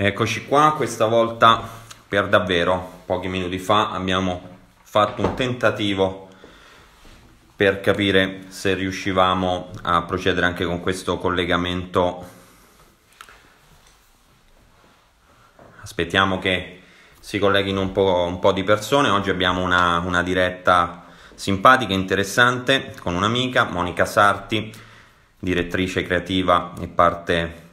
Eccoci qua, questa volta per davvero, pochi minuti fa abbiamo fatto un tentativo per capire se riuscivamo a procedere anche con questo collegamento. Aspettiamo che si colleghino un po', un po di persone, oggi abbiamo una, una diretta simpatica e interessante con un'amica, Monica Sarti, direttrice creativa e parte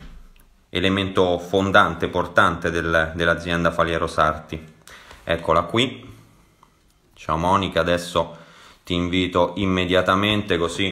elemento fondante, portante del, dell'azienda Faliero Sarti. Eccola qui. Ciao Monica, adesso ti invito immediatamente così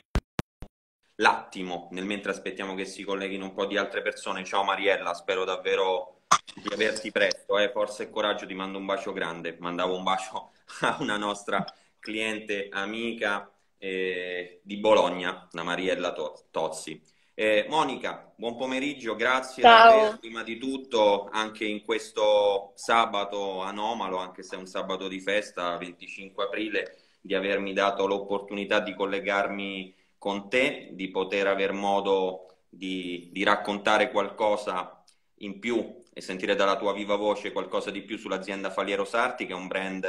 l'attimo, nel mentre aspettiamo che si colleghino un po' di altre persone. Ciao Mariella, spero davvero di averti presto, eh? forza e coraggio, ti mando un bacio grande. Mandavo un bacio a una nostra cliente amica eh, di Bologna, una Mariella Tozzi. Eh, Monica, buon pomeriggio, grazie te, prima di tutto anche in questo sabato anomalo, anche se è un sabato di festa, 25 aprile, di avermi dato l'opportunità di collegarmi con te, di poter aver modo di, di raccontare qualcosa in più e sentire dalla tua viva voce qualcosa di più sull'azienda Faliero Sarti, che è un brand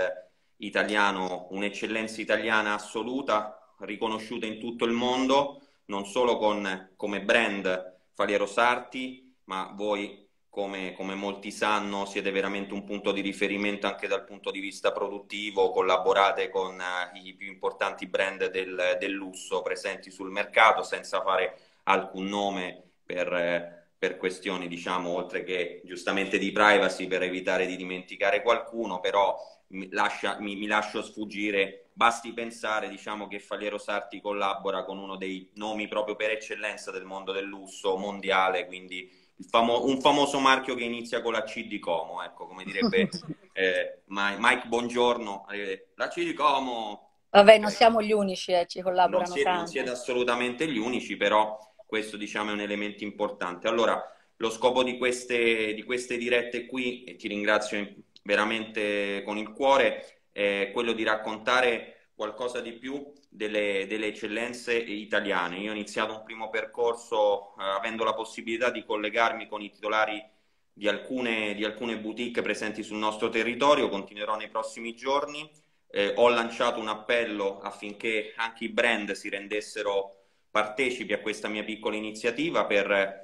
italiano, un'eccellenza italiana assoluta, riconosciuta in tutto il mondo non solo con, come brand Faliero Sarti, ma voi come, come, molti sanno, siete veramente un punto di riferimento anche dal punto di vista produttivo, collaborate con uh, i più importanti brand del, del, lusso presenti sul mercato, senza fare alcun nome per, eh, per, questioni, diciamo, oltre che giustamente di privacy, per evitare di dimenticare qualcuno, però mi, lascia, mi, mi lascio sfuggire Basti pensare diciamo, che Faliero Sarti collabora con uno dei nomi proprio per eccellenza del mondo del lusso mondiale, quindi famo- un famoso marchio che inizia con la C di Como, ecco, come direbbe eh, Mike Buongiorno, eh, la C di Como. Vabbè, non siamo gli unici, eh, ci collaborano non siete, non siete assolutamente gli unici, però questo diciamo è un elemento importante. Allora, lo scopo di queste, di queste dirette qui, e ti ringrazio veramente con il cuore, è quello di raccontare qualcosa di più delle, delle, eccellenze italiane. Io ho iniziato un primo percorso eh, avendo la possibilità di collegarmi con i titolari di alcune, di alcune, boutique presenti sul nostro territorio, continuerò nei prossimi giorni. Eh, ho lanciato un appello affinché anche i brand si rendessero partecipi a questa mia piccola iniziativa per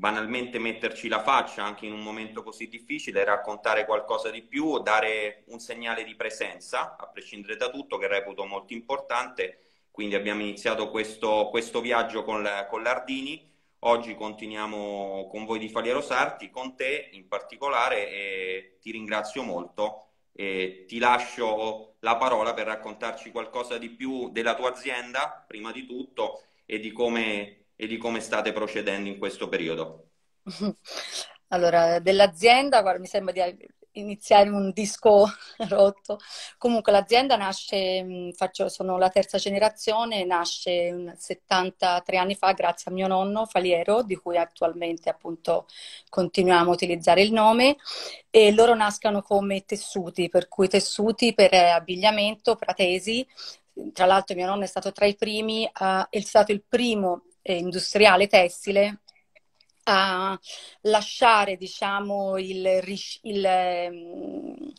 banalmente metterci la faccia anche in un momento così difficile, raccontare qualcosa di più, dare un segnale di presenza, a prescindere da tutto, che reputo molto importante. Quindi abbiamo iniziato questo, questo viaggio con, la, con l'Ardini, oggi continuiamo con voi di Faliero Sarti, con te in particolare e ti ringrazio molto e ti lascio la parola per raccontarci qualcosa di più della tua azienda, prima di tutto, e di come e di come state procedendo in questo periodo. Allora, dell'azienda, guarda, mi sembra di iniziare un disco rotto. Comunque l'azienda nasce, faccio, sono la terza generazione, nasce 73 anni fa grazie a mio nonno Faliero, di cui attualmente appunto continuiamo a utilizzare il nome, e loro nascono come tessuti, per cui tessuti per abbigliamento, pratesi. Tra l'altro mio nonno è stato tra i primi, uh, è stato il primo industriale tessile a lasciare diciamo, il, il, ehm,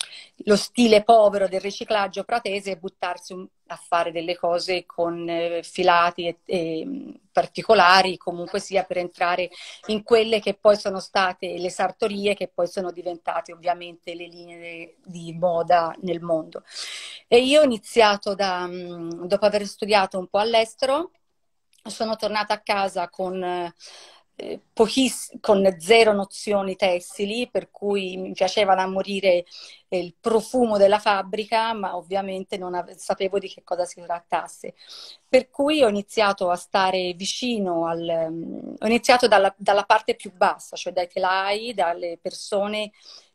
lo stile povero del riciclaggio pratese e buttarsi a fare delle cose con eh, filati e, e, particolari, comunque sia per entrare in quelle che poi sono state le sartorie, che poi sono diventate ovviamente le linee di moda nel mondo. E io ho iniziato da, dopo aver studiato un po' all'estero, sono tornata a casa con, eh, pochiss- con zero nozioni tessili, per cui mi piaceva da morire il profumo della fabbrica, ma ovviamente non ave- sapevo di che cosa si trattasse. Per cui ho iniziato a stare vicino al... Um, ho iniziato dalla, dalla parte più bassa, cioè dai telai, dalle persone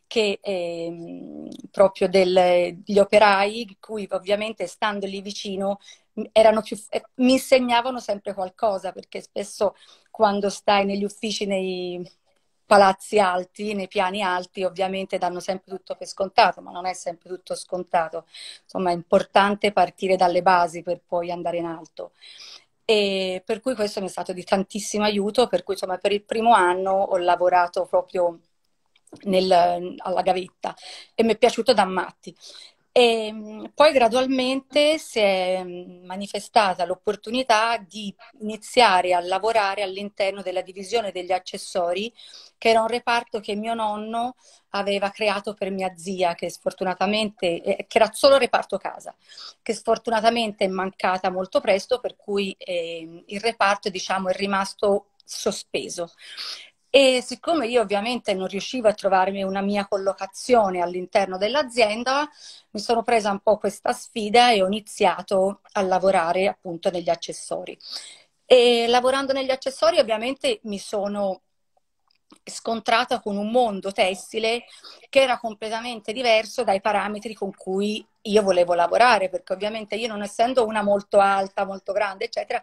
che eh, proprio degli operai, cui ovviamente stando lì vicino più, mi insegnavano sempre qualcosa, perché spesso quando stai negli uffici, nei palazzi alti, nei piani alti, ovviamente danno sempre tutto per scontato, ma non è sempre tutto scontato. Insomma, è importante partire dalle basi per poi andare in alto. E per cui questo mi è stato di tantissimo aiuto, per cui insomma per il primo anno ho lavorato proprio nel, alla gavetta e mi è piaciuto da matti. E poi gradualmente si è manifestata l'opportunità di iniziare a lavorare all'interno della divisione degli accessori, che era un reparto che mio nonno aveva creato per mia zia, che sfortunatamente, eh, che era solo reparto casa, che sfortunatamente è mancata molto presto, per cui eh, il reparto diciamo, è rimasto sospeso. E siccome io ovviamente non riuscivo a trovarmi una mia collocazione all'interno dell'azienda, mi sono presa un po' questa sfida e ho iniziato a lavorare appunto negli accessori. E lavorando negli accessori ovviamente mi sono scontrata con un mondo tessile che era completamente diverso dai parametri con cui io volevo lavorare, perché ovviamente io non essendo una molto alta, molto grande, eccetera,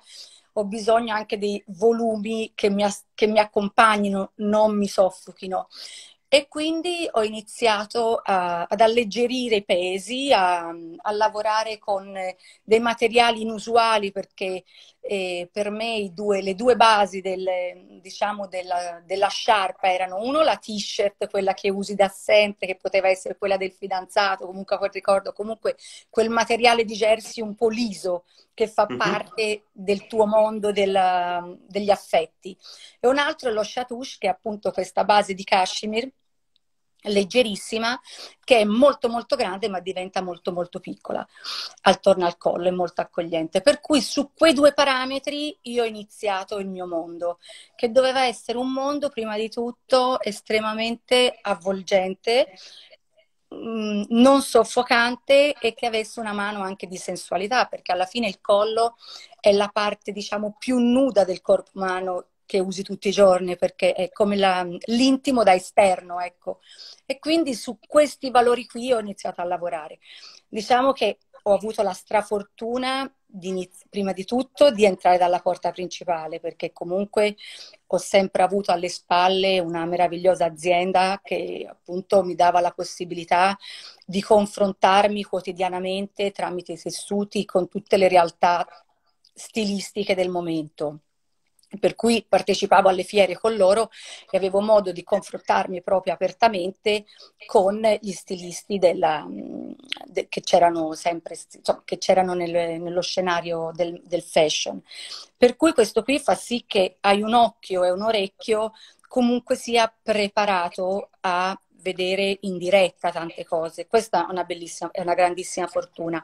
ho bisogno anche di volumi che mi, che mi accompagnino, non mi soffochino. E quindi ho iniziato a, ad alleggerire i pesi, a, a, lavorare con dei materiali inusuali perché eh, per me due, le due basi del, diciamo della, della, sciarpa erano uno la t-shirt, quella che usi da sempre, che poteva essere quella del fidanzato, comunque quel ricordo, comunque quel materiale di jersey un po' liso che fa mm-hmm. parte del tuo mondo del, degli affetti. E un altro è lo chatouche, che è appunto questa base di cashmere leggerissima che è molto molto grande ma diventa molto molto piccola attorno al collo, è molto accogliente. Per cui su quei due parametri io ho iniziato il mio mondo, che doveva essere un mondo prima di tutto estremamente avvolgente, mm, non soffocante e che avesse una mano anche di sensualità, perché alla fine il collo è la parte diciamo più nuda del corpo umano che usi tutti i giorni perché è come la, l'intimo da esterno, ecco. E quindi su questi valori qui ho iniziato a lavorare. Diciamo che ho avuto la strafortuna di, prima di tutto di entrare dalla porta principale perché comunque ho sempre avuto alle spalle una meravigliosa azienda che appunto mi dava la possibilità di confrontarmi quotidianamente tramite i tessuti con tutte le realtà stilistiche del momento per cui partecipavo alle fiere con loro e avevo modo di confrontarmi proprio apertamente con gli stilisti della, de, che c'erano sempre insomma, che c'erano nel, nello scenario del, del, fashion. Per cui questo qui fa sì che hai un occhio e un orecchio comunque sia preparato a vedere in diretta tante cose. Questa è una bellissima, è una grandissima fortuna.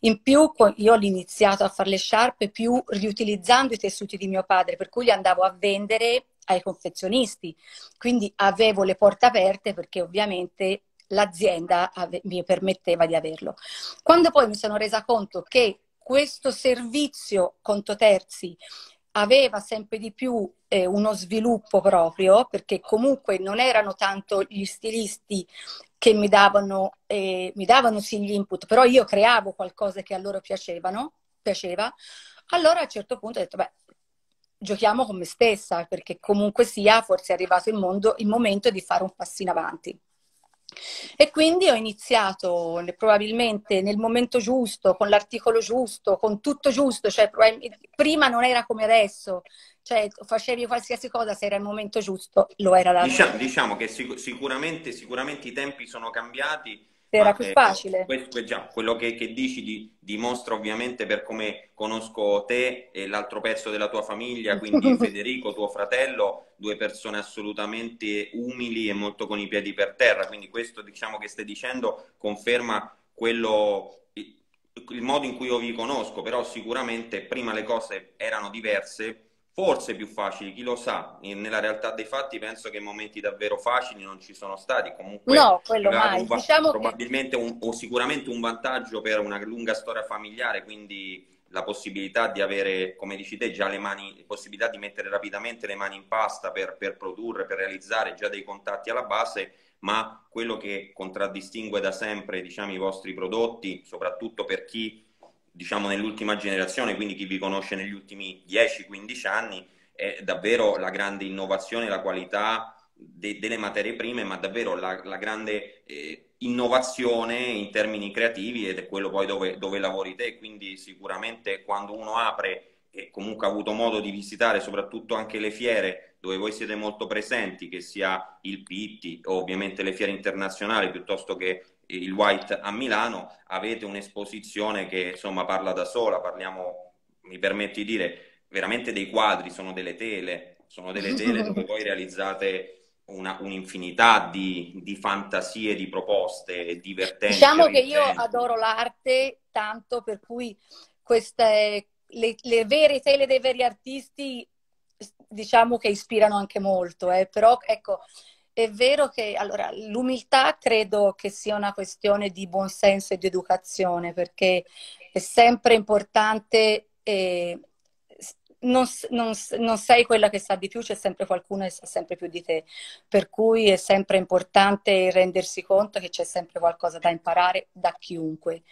In più io ho iniziato a fare le sciarpe più riutilizzando i tessuti di mio padre, per cui li andavo a vendere ai confezionisti. Quindi avevo le porte aperte perché ovviamente l'azienda ave- mi permetteva di averlo. Quando poi mi sono resa conto che questo servizio conto terzi aveva sempre di più eh, uno sviluppo proprio, perché comunque non erano tanto gli stilisti che mi davano, eh, mi davano sì gli input, però io creavo qualcosa che a loro piacevano, piaceva, allora a un certo punto ho detto, beh, giochiamo con me stessa, perché comunque sia, forse è arrivato il, mondo, il momento di fare un passino avanti. E quindi ho iniziato probabilmente nel momento giusto, con l'articolo giusto, con tutto giusto, cioè prima non era come adesso, cioè facevi qualsiasi cosa se era il momento giusto, lo era da diciamo, diciamo che sic- sicuramente, sicuramente i tempi sono cambiati era più facile. Questo è già quello che, che dici di, dimostra ovviamente per come conosco te e l'altro pezzo della tua famiglia, quindi Federico, tuo fratello, due persone assolutamente umili e molto con i piedi per terra. Quindi questo diciamo che stai dicendo conferma quello il modo in cui io vi conosco, però sicuramente prima le cose erano diverse forse più facili, chi lo sa, nella realtà dei fatti penso che momenti davvero facili non ci sono stati, comunque no, quello mai. Un, diciamo probabilmente che... un, o sicuramente un vantaggio per una lunga storia familiare, quindi la possibilità di avere, come dici te, già le mani, possibilità di mettere rapidamente le mani in pasta per, per produrre, per realizzare già dei contatti alla base, ma quello che contraddistingue da sempre diciamo, i vostri prodotti, soprattutto per chi diciamo nell'ultima generazione, quindi chi vi conosce negli ultimi 10-15 anni, è davvero la grande innovazione, la qualità de- delle materie prime, ma davvero la, la grande eh, innovazione in termini creativi ed è quello poi dove, dove lavori te, quindi sicuramente quando uno apre e comunque avuto modo di visitare soprattutto anche le fiere dove voi siete molto presenti, che sia il Pitti o ovviamente le fiere internazionali piuttosto che il White a Milano, avete un'esposizione che insomma parla da sola, parliamo, mi permetto di dire, veramente dei quadri, sono delle tele, sono delle tele dove voi realizzate una, un'infinità di, di, fantasie, di proposte divertenti. Diciamo che io adoro l'arte tanto per cui queste, le, le vere tele dei veri artisti diciamo che ispirano anche molto, eh? però ecco, è vero che allora, l'umiltà credo che sia una questione di buonsenso e di educazione, perché è sempre importante, eh, non, non, non, sei quella che sa di più, c'è sempre qualcuno che sa sempre più di te, per cui è sempre importante rendersi conto che c'è sempre qualcosa da imparare da chiunque.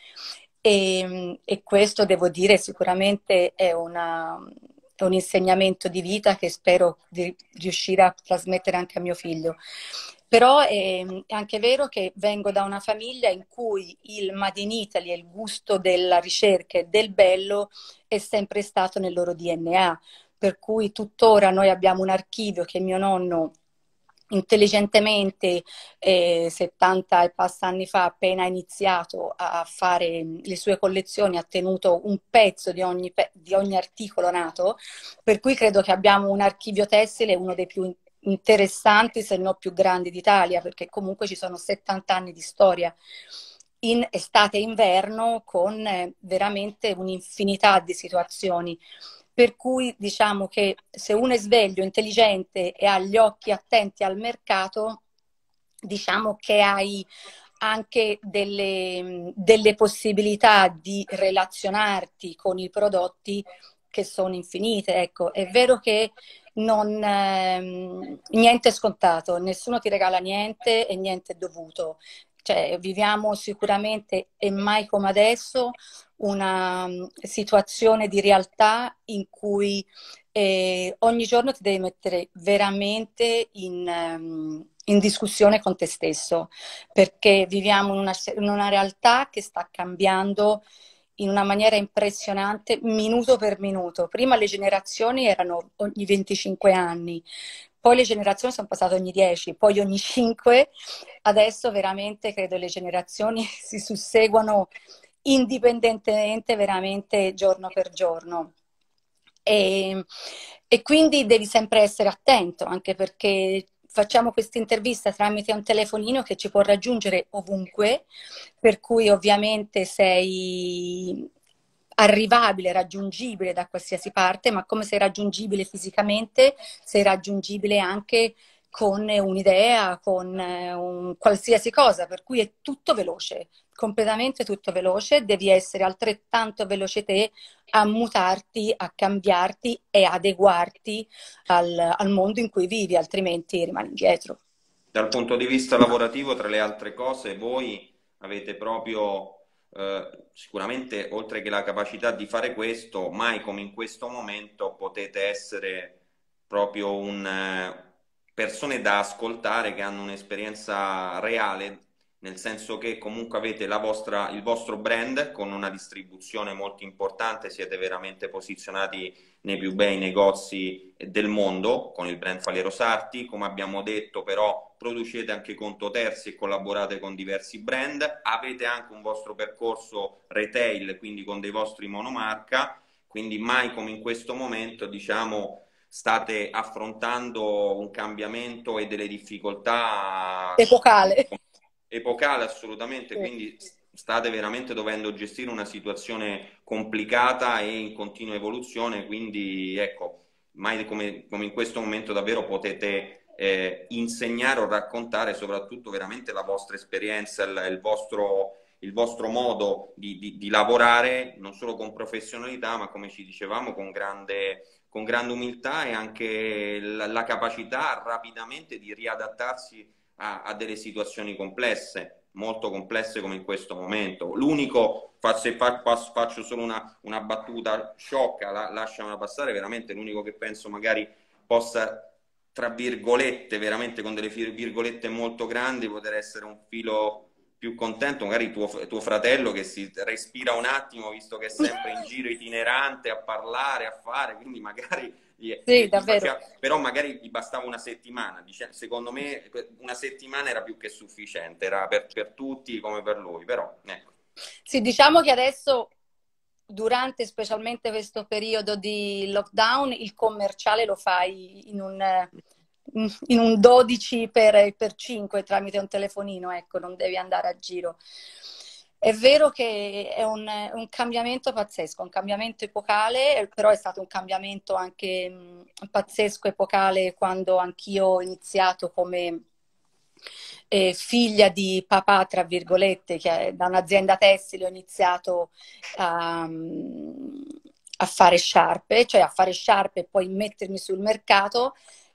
E, e questo devo dire sicuramente è una, è un insegnamento di vita che spero di riuscire a trasmettere anche a mio figlio. Però è anche vero che vengo da una famiglia in cui il Made in Italy e il gusto della ricerca e del bello è sempre stato nel loro DNA. Per cui tuttora noi abbiamo un archivio che mio nonno intelligentemente eh, 70 e passa anni fa, appena iniziato a fare le sue collezioni, ha tenuto un pezzo di ogni, di ogni articolo nato, per cui credo che abbiamo un archivio tessile, uno dei più interessanti, se non più grandi d'Italia, perché comunque ci sono 70 anni di storia in estate e inverno con eh, veramente un'infinità di situazioni per cui diciamo che se uno è sveglio, intelligente e ha gli occhi attenti al mercato, diciamo che hai anche delle, delle possibilità di relazionarti con i prodotti che sono infinite. Ecco, è vero che non, ehm, niente è scontato, nessuno ti regala niente e niente è dovuto. Cioè, viviamo sicuramente e mai come adesso una mm, situazione di realtà in cui eh, ogni giorno ti devi mettere veramente in, um, in, discussione con te stesso, perché viviamo in una, in una realtà che sta cambiando in una maniera impressionante minuto per minuto. Prima le generazioni erano ogni 25 anni, poi le generazioni sono passate ogni 10, poi ogni 5, adesso veramente credo le generazioni si susseguono indipendentemente veramente giorno per giorno. E, e quindi devi sempre essere attento, anche perché facciamo questa intervista tramite un telefonino che ci può raggiungere ovunque, per cui ovviamente sei arrivabile, raggiungibile da qualsiasi parte, ma come sei raggiungibile fisicamente, sei raggiungibile anche con un'idea, con un qualsiasi cosa, per cui è tutto veloce completamente tutto veloce, devi essere altrettanto veloce te a mutarti, a cambiarti e adeguarti al, al mondo in cui vivi, altrimenti rimani indietro. Dal punto di vista lavorativo, tra le altre cose, voi avete proprio eh, sicuramente, oltre che la capacità di fare questo, mai come in questo momento potete essere proprio un, eh, persone da ascoltare che hanno un'esperienza reale nel senso che comunque avete vostra, il vostro brand con una distribuzione molto importante, siete veramente posizionati nei più bei negozi del mondo con il brand Faliero Sarti, come abbiamo detto però producete anche conto terzi e collaborate con diversi brand, avete anche un vostro percorso retail, quindi con dei vostri monomarca, quindi mai come in questo momento diciamo state affrontando un cambiamento e delle difficoltà epocale epocale assolutamente, quindi state veramente dovendo gestire una situazione complicata e in continua evoluzione, quindi ecco, mai come, come in questo momento davvero potete eh, insegnare o raccontare soprattutto veramente la vostra esperienza, il, il, vostro, il vostro, modo di, di, di, lavorare, non solo con professionalità, ma come ci dicevamo, con grande, con grande umiltà e anche la, la capacità rapidamente di riadattarsi a, a delle situazioni complesse, molto complesse come in questo momento. L'unico, se faccio solo una, una battuta sciocca, la, lasciamela passare, veramente l'unico che penso magari possa, tra virgolette, veramente con delle virgolette molto grandi, poter essere un filo più contento, magari tuo, tuo, fratello che si respira un attimo, visto che è sempre in giro itinerante a parlare, a fare, quindi magari... Gli, sì, gli faceva, però magari gli bastava una settimana, dice, secondo me una settimana era più che sufficiente, era per, per tutti come per lui, però ecco. Sì, diciamo che adesso durante specialmente questo periodo di lockdown il commerciale lo fai in un in un 12 per, per 5 tramite un telefonino, ecco, non devi andare a giro. È vero che è un, un, cambiamento pazzesco, un cambiamento epocale, però è stato un cambiamento anche mh, pazzesco, epocale, quando anch'io ho iniziato come eh, figlia di papà, tra virgolette, che da un'azienda tessile ho iniziato a, a fare sciarpe, cioè a fare sciarpe e poi mettermi sul mercato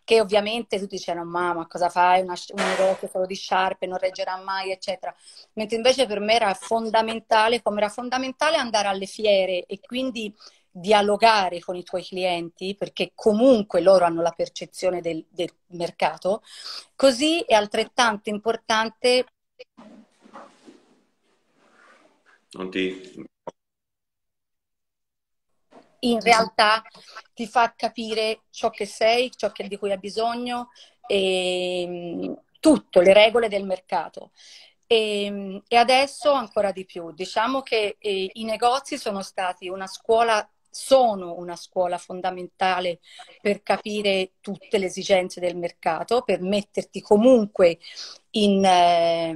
che ovviamente tutti dicevano mamma cosa fai? Una, un negozio solo di sciarpe non reggerà mai eccetera. Mentre invece per me era fondamentale come era fondamentale andare alle fiere e quindi dialogare con i tuoi clienti perché comunque loro hanno la percezione del, del mercato. Così è altrettanto importante non ti in realtà ti fa capire ciò che sei, ciò che, di cui hai bisogno, e, mm, tutto, le regole del mercato. E, e adesso ancora di più. Diciamo che eh, i negozi sono stati una scuola sono una scuola fondamentale per capire tutte le esigenze del mercato, per metterti comunque in, eh,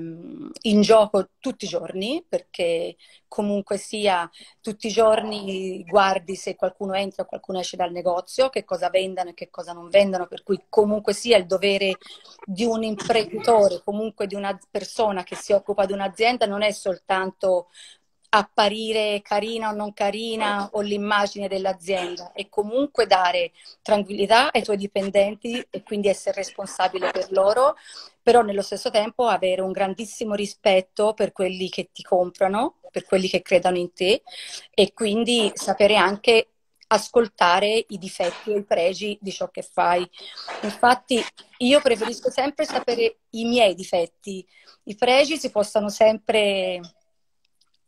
in, gioco tutti i giorni, perché comunque sia tutti i giorni guardi se qualcuno entra o qualcuno esce dal negozio, che cosa vendano e che cosa non vendano, per cui comunque sia il dovere di un imprenditore, comunque di una persona che si occupa di un'azienda, non è soltanto apparire carina o non carina o l'immagine dell'azienda e comunque dare tranquillità ai tuoi dipendenti e quindi essere responsabile per loro, però nello stesso tempo avere un grandissimo rispetto per quelli che ti comprano, per quelli che credono in te e quindi sapere anche ascoltare i difetti e i pregi di ciò che fai. Infatti io preferisco sempre sapere i miei difetti, i pregi si possano sempre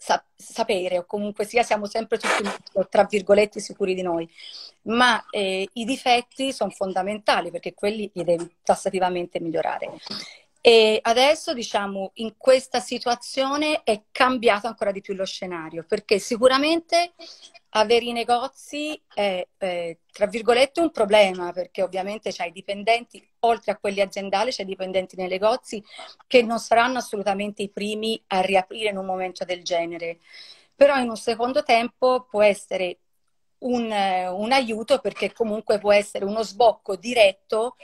sa- sapere, o comunque sia siamo sempre tutti, tra virgolette, sicuri di noi. Ma eh, i difetti sono fondamentali perché quelli li devi tassativamente migliorare. E adesso, diciamo, in questa situazione è cambiato ancora di più lo scenario, perché sicuramente avere i negozi è, è, tra virgolette, un problema, perché ovviamente c'hai dipendenti, oltre a quelli aziendali, c'è dipendenti nei negozi che non saranno assolutamente i primi a riaprire in un momento del genere. Però in un secondo tempo può essere un, un aiuto perché comunque può essere uno sbocco diretto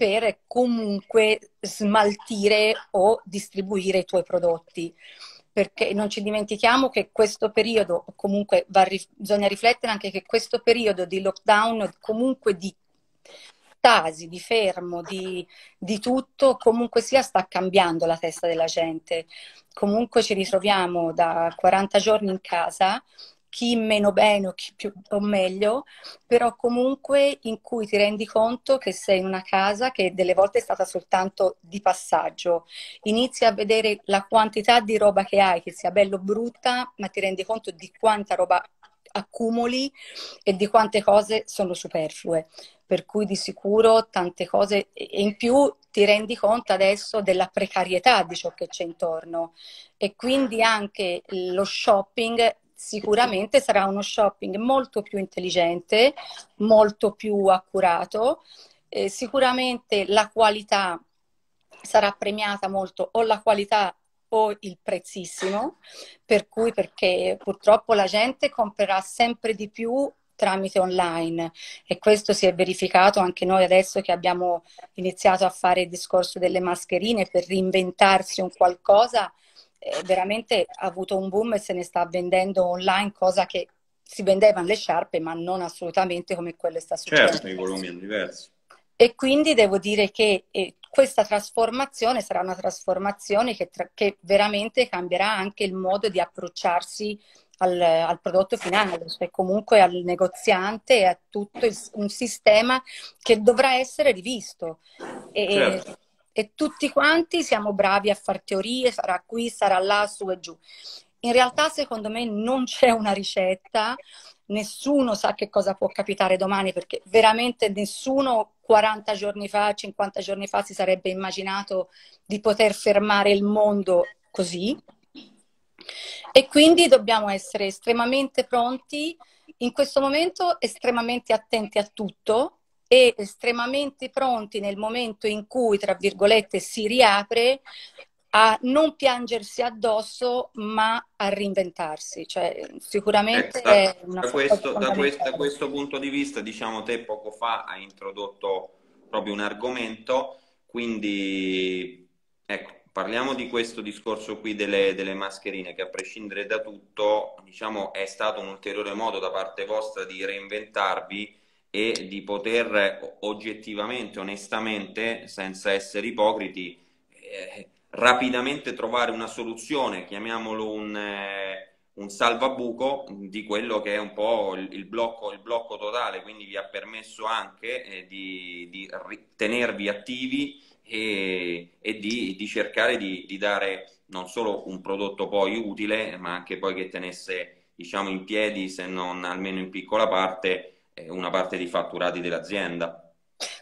per comunque smaltire o distribuire i tuoi prodotti. Perché non ci dimentichiamo che questo periodo, comunque va, bisogna riflettere anche che questo periodo di lockdown, comunque di tasi, di fermo, di, di, tutto, comunque sia sta cambiando la testa della gente. Comunque ci ritroviamo da 40 giorni in casa chi meno bene o chi più o meglio, però comunque in cui ti rendi conto che sei in una casa che delle volte è stata soltanto di passaggio. Inizi a vedere la quantità di roba che hai, che sia bella o brutta, ma ti rendi conto di quanta roba accumuli e di quante cose sono superflue. Per cui di sicuro tante cose e in più ti rendi conto adesso della precarietà di ciò che c'è intorno e quindi anche lo shopping sicuramente sarà uno shopping molto più intelligente, molto più accurato, eh, sicuramente la qualità sarà premiata molto o la qualità o il prezzissimo, per cui perché purtroppo la gente comprerà sempre di più tramite online. E questo si è verificato anche noi adesso che abbiamo iniziato a fare il discorso delle mascherine per reinventarsi un qualcosa veramente ha avuto un boom e se ne sta vendendo online, cosa che si vendevano le sciarpe, ma non assolutamente come quelle sta succedendo. Certo, i volumi sono diversi. E quindi devo dire che eh, questa trasformazione sarà una trasformazione che, tra- che, veramente cambierà anche il modo di approcciarsi al, al, prodotto finale, cioè comunque al negoziante e a tutto il, un sistema che dovrà essere rivisto. E, certo e tutti quanti siamo bravi a fare teorie, sarà qui, sarà là, su e giù. In realtà, secondo me, non c'è una ricetta, nessuno sa che cosa può capitare domani, perché veramente nessuno 40 giorni fa, 50 giorni fa si sarebbe immaginato di poter fermare il mondo così. E quindi dobbiamo essere estremamente pronti, in questo momento estremamente attenti a tutto e estremamente pronti nel momento in cui, tra virgolette, si riapre a non piangersi addosso, ma a reinventarsi. Cioè, sicuramente eh, da, da, questo, da, questo, da, questo, punto di vista, diciamo, te poco fa hai introdotto proprio un argomento, quindi ecco, parliamo di questo discorso qui delle, delle, mascherine, che a prescindere da tutto, diciamo, è stato un ulteriore modo da parte vostra di reinventarvi e di poter oggettivamente, onestamente, senza essere ipocriti, eh, rapidamente trovare una soluzione, chiamiamolo un, eh, un, salvabuco di quello che è un po' il, il, blocco, il blocco, totale, quindi vi ha permesso anche eh, di, di tenervi attivi e, e di, di, cercare di, di, dare non solo un prodotto poi utile, ma anche poi che tenesse diciamo in piedi, se non almeno in piccola parte, una parte di fatturati dell'azienda.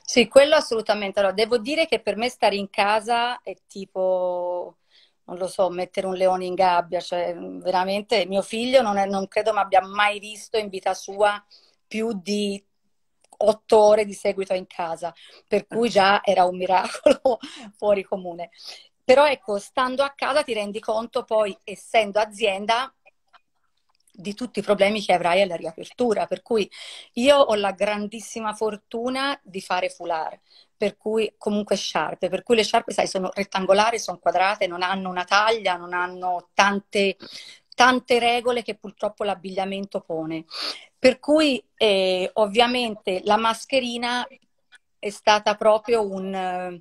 Sì, quello assolutamente. Allora, devo dire che per me stare in casa è tipo, non lo so, mettere un leone in gabbia, cioè veramente mio figlio non, è, non credo mi abbia mai visto in vita sua più di otto ore di seguito in casa, per cui già era un miracolo fuori comune. Però ecco, stando a casa ti rendi conto poi, essendo azienda, di tutti i problemi che avrai alla riapertura. Per cui io ho la grandissima fortuna di fare foulard, per cui comunque sciarpe, per cui le sciarpe, sai, sono rettangolari, sono quadrate, non hanno una taglia, non hanno tante, tante regole che purtroppo l'abbigliamento pone. Per cui eh, ovviamente la mascherina è stata proprio un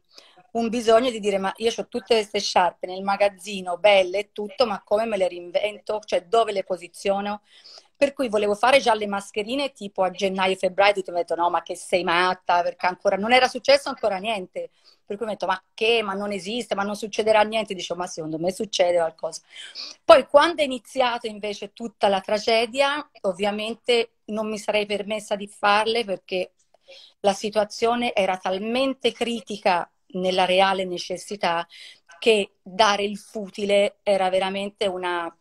un bisogno di dire ma io ho tutte queste sciarpe nel magazzino, belle e tutto, ma come me le reinvento? Cioè dove le posiziono? Per cui volevo fare già le mascherine tipo a gennaio-febbraio, tutti mi hanno detto no ma che sei matta, perché ancora non era successo ancora niente. Per cui mi hanno detto ma che, ma non esiste, ma non succederà niente. Dicevo ma secondo me succede qualcosa. Poi quando è iniziata invece tutta la tragedia, ovviamente non mi sarei permessa di farle perché la situazione era talmente critica nella reale necessità che dare il futile era veramente una,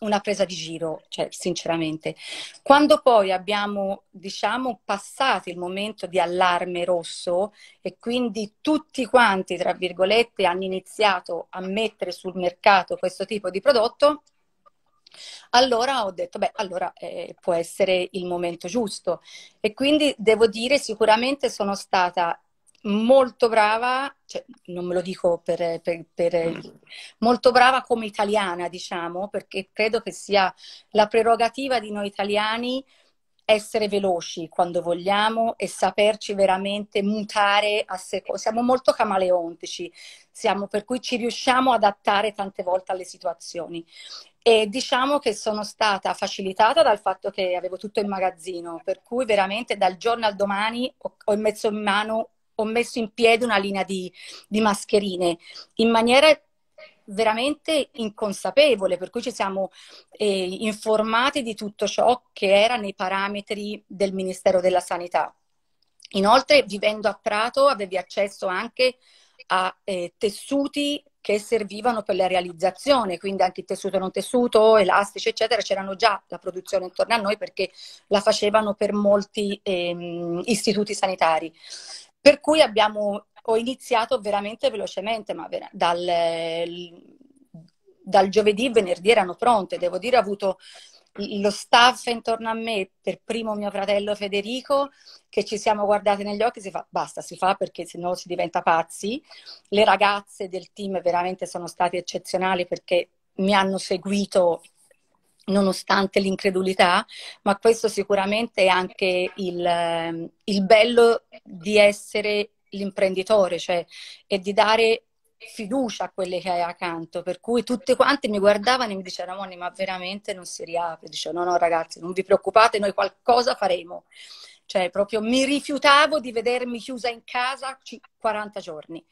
una presa di giro, cioè sinceramente. Quando poi abbiamo, diciamo, passato il momento di allarme rosso e quindi tutti quanti, tra virgolette, hanno iniziato a mettere sul mercato questo tipo di prodotto, allora ho detto, beh, allora eh, può essere il momento giusto. E quindi devo dire, sicuramente sono stata molto brava, cioè, non me lo dico per, per, per, molto brava come italiana, diciamo, perché credo che sia la prerogativa di noi italiani essere veloci quando vogliamo e saperci veramente mutare a seconda. Siamo molto camaleontici, siamo, per cui ci riusciamo ad adattare tante volte alle situazioni. E diciamo che sono stata facilitata dal fatto che avevo tutto in magazzino, per cui veramente dal giorno al domani ho, ho messo in mano ho messo in piedi una linea di, di mascherine in maniera veramente inconsapevole, per cui ci siamo eh, informati di tutto ciò che era nei parametri del Ministero della Sanità. Inoltre, vivendo a Prato, avevi accesso anche a eh, tessuti che servivano per la realizzazione, quindi anche tessuto non tessuto, elastici, eccetera, c'erano già la produzione intorno a noi perché la facevano per molti ehm, istituti sanitari. Per cui abbiamo, ho iniziato veramente velocemente, ma dal, dal giovedì, venerdì erano pronte. Devo dire, ho avuto lo staff intorno a me, per primo mio fratello Federico, che ci siamo guardati negli occhi, si fa basta, si fa perché se no si diventa pazzi. Le ragazze del team veramente sono state eccezionali perché mi hanno seguito nonostante l'incredulità, ma questo sicuramente è anche il, ehm, il bello di essere l'imprenditore, cioè e di dare fiducia a quelle che hai accanto, per cui tutte quante mi guardavano e mi dicevano Moni, ma veramente non si riapre? Dicevo no no ragazzi, non vi preoccupate, noi qualcosa faremo. cioè proprio mi rifiutavo di vedermi chiusa in casa 40 giorni.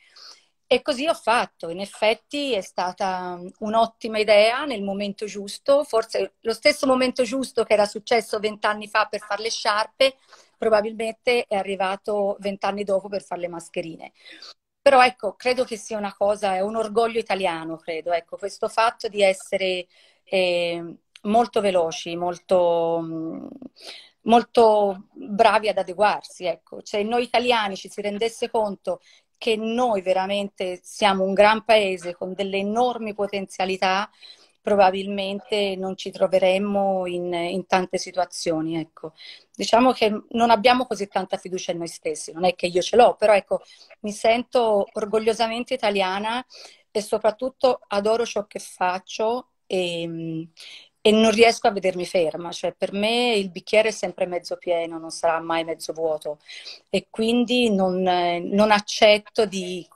E così ho fatto, in effetti è stata un'ottima idea nel momento giusto, forse lo stesso momento giusto che era successo vent'anni fa per fare le sciarpe, probabilmente è arrivato vent'anni dopo per fare le mascherine. Però ecco, credo che sia una cosa, è un orgoglio italiano, credo, ecco, questo fatto di essere eh, molto veloci, molto, molto bravi ad adeguarsi, ecco. Se noi italiani ci si rendesse conto che noi veramente siamo un gran paese con delle enormi potenzialità, probabilmente non ci troveremmo in, in, tante situazioni. Ecco. Diciamo che non abbiamo così tanta fiducia in noi stessi, non è che io ce l'ho, però ecco, mi sento orgogliosamente italiana e soprattutto adoro ciò che faccio e, e non riesco a vedermi ferma, cioè per me il bicchiere è sempre mezzo pieno, non sarà mai mezzo vuoto e quindi non, non accetto di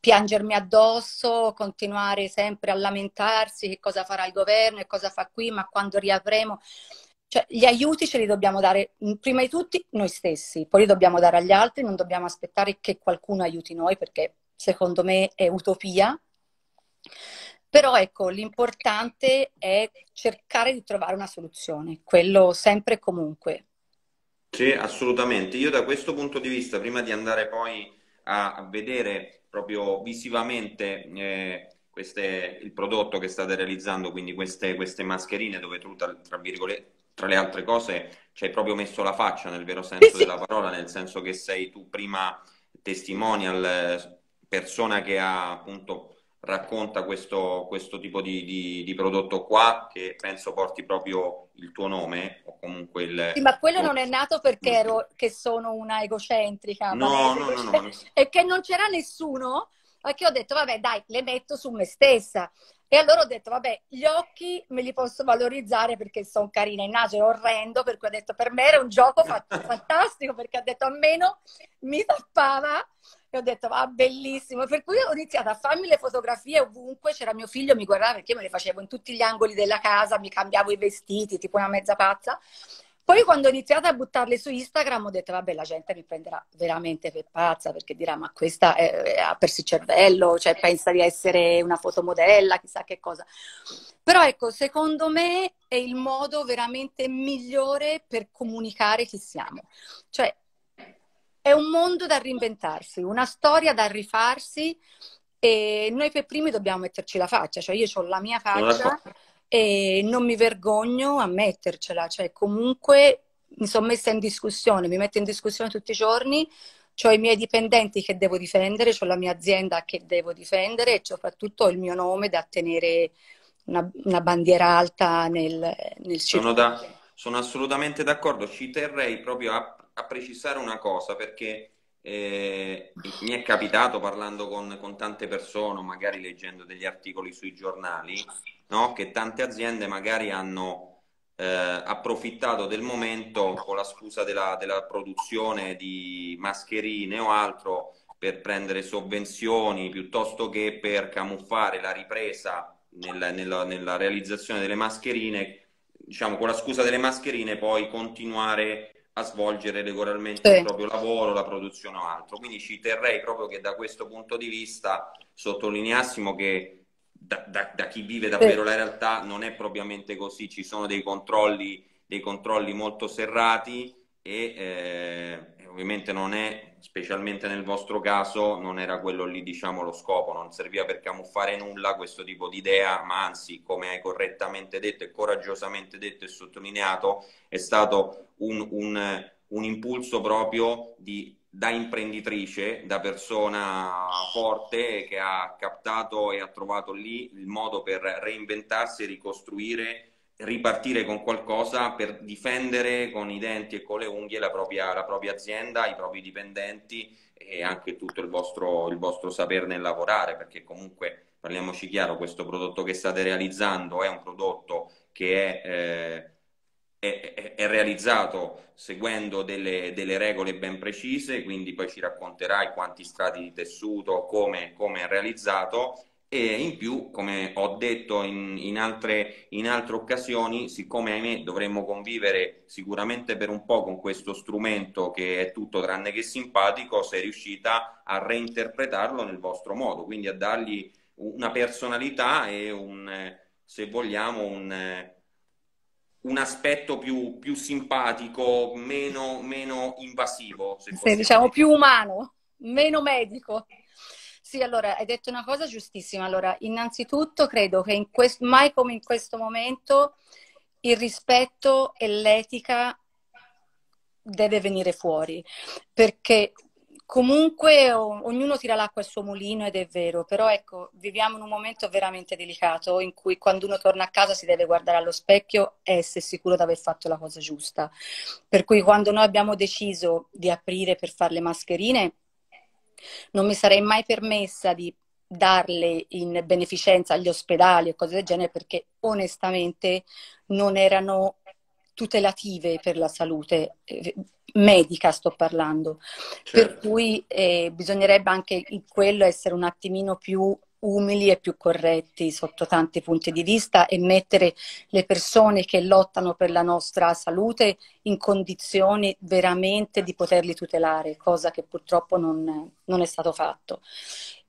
piangermi addosso, continuare sempre a lamentarsi che cosa farà il governo e cosa fa qui, ma quando riavremo... Cioè, gli aiuti ce li dobbiamo dare prima di tutti noi stessi, poi li dobbiamo dare agli altri, non dobbiamo aspettare che qualcuno aiuti noi perché secondo me è utopia. Però ecco, l'importante è cercare di trovare una soluzione, quello sempre e comunque. Sì, assolutamente. Io da questo punto di vista, prima di andare poi a vedere proprio visivamente eh, queste, il prodotto che state realizzando, quindi queste, queste mascherine dove tu, tra, tra, tra, le altre cose, ci hai proprio messo la faccia nel vero senso sì, della parola, nel senso che sei tu prima testimonial, persona che ha appunto racconta questo, questo tipo di, di, di, prodotto qua che penso porti proprio il tuo nome o comunque il... Sì, ma quello non è nato perché ero, che sono una egocentrica. No, no, no, no. E che non c'era nessuno, perché ho detto, vabbè, dai, le metto su me stessa. E allora ho detto, vabbè, gli occhi me li posso valorizzare perché sono carina, il naso è orrendo, per cui ho detto, per me era un gioco fantastico, perché ho detto, almeno mi tappava e ho detto, va, ah, bellissimo. Per cui ho iniziato a farmi le fotografie ovunque, c'era mio figlio, mi guardava perché io me le facevo in tutti gli angoli della casa, mi cambiavo i vestiti, tipo una mezza pazza. Poi quando ho iniziato a buttarle su Instagram ho detto, vabbè, la gente mi prenderà veramente per pazza perché dirà, ma questa è, ha perso il cervello, cioè pensa di essere una fotomodella, chissà che cosa. Però ecco, secondo me è il modo veramente migliore per comunicare chi siamo. Cioè, è un mondo da reinventarsi, una storia da rifarsi e noi per primi dobbiamo metterci la faccia, cioè io ho la mia faccia e non mi vergogno a mettercela, cioè comunque mi sono messa in discussione, mi metto in discussione tutti i giorni, ho i miei dipendenti che devo difendere, ho la mia azienda che devo difendere e soprattutto il mio nome da tenere una, una bandiera alta nel, nel sono, da, sono assolutamente d'accordo, ci terrei proprio a a precisare una cosa perché eh, mi è capitato parlando con, con, tante persone, magari leggendo degli articoli sui giornali, no? che tante aziende magari hanno eh, approfittato del momento con la scusa della, della, produzione di mascherine o altro per prendere sovvenzioni piuttosto che per camuffare la ripresa nella, nella, nella realizzazione delle mascherine, diciamo con la scusa delle mascherine poi continuare a svolgere regolarmente sì. il proprio lavoro, la produzione o altro. Quindi ci terrei proprio che da questo punto di vista sottolineassimo che da, da, da chi vive davvero sì. la realtà non è propriamente così, ci sono dei controlli, dei controlli molto serrati e eh, ovviamente non è specialmente nel vostro caso, non era quello lì, diciamo, lo scopo, non serviva per camuffare nulla questo tipo di idea, ma anzi, come hai correttamente detto e coraggiosamente detto e sottolineato, è stato un, un, un impulso proprio di, da imprenditrice, da persona forte che ha captato e ha trovato lì il modo per reinventarsi e ricostruire ripartire con qualcosa per difendere con i denti e con le unghie la propria, la propria azienda, i propri dipendenti e anche tutto il vostro, il vostro saper nel lavorare, perché comunque parliamoci chiaro, questo prodotto che state realizzando è un prodotto che è, eh, è, realizzato seguendo delle, delle, regole ben precise, quindi poi ci racconterai quanti strati di tessuto, come, come è realizzato e in più, come ho detto in, in, altre, in altre occasioni, siccome ahimè dovremmo convivere sicuramente per un po' con questo strumento che è tutto tranne che simpatico, sei riuscita a reinterpretarlo nel vostro modo, quindi a dargli una personalità e un, se vogliamo, un, un aspetto più, più simpatico, meno, meno invasivo. Se sì, diciamo più umano, meno medico. Sì, allora hai detto una cosa giustissima. Allora, innanzitutto credo che quest- mai come in questo momento il rispetto e l'etica deve venire fuori, perché comunque o- ognuno tira l'acqua al suo mulino ed è vero, però ecco, viviamo in un momento veramente delicato in cui quando uno torna a casa si deve guardare allo specchio e essere sicuro di aver fatto la cosa giusta. Per cui quando noi abbiamo deciso di aprire per fare le mascherine, non mi sarei mai permessa di darle in beneficenza agli ospedali o cose del genere perché onestamente non erano tutelative per la salute eh, medica sto parlando certo. per cui eh, bisognerebbe anche in quello essere un attimino più umili e più corretti sotto tanti punti di vista e mettere le persone che lottano per la nostra salute in condizioni veramente di poterli tutelare, cosa che purtroppo non, non è stato fatto.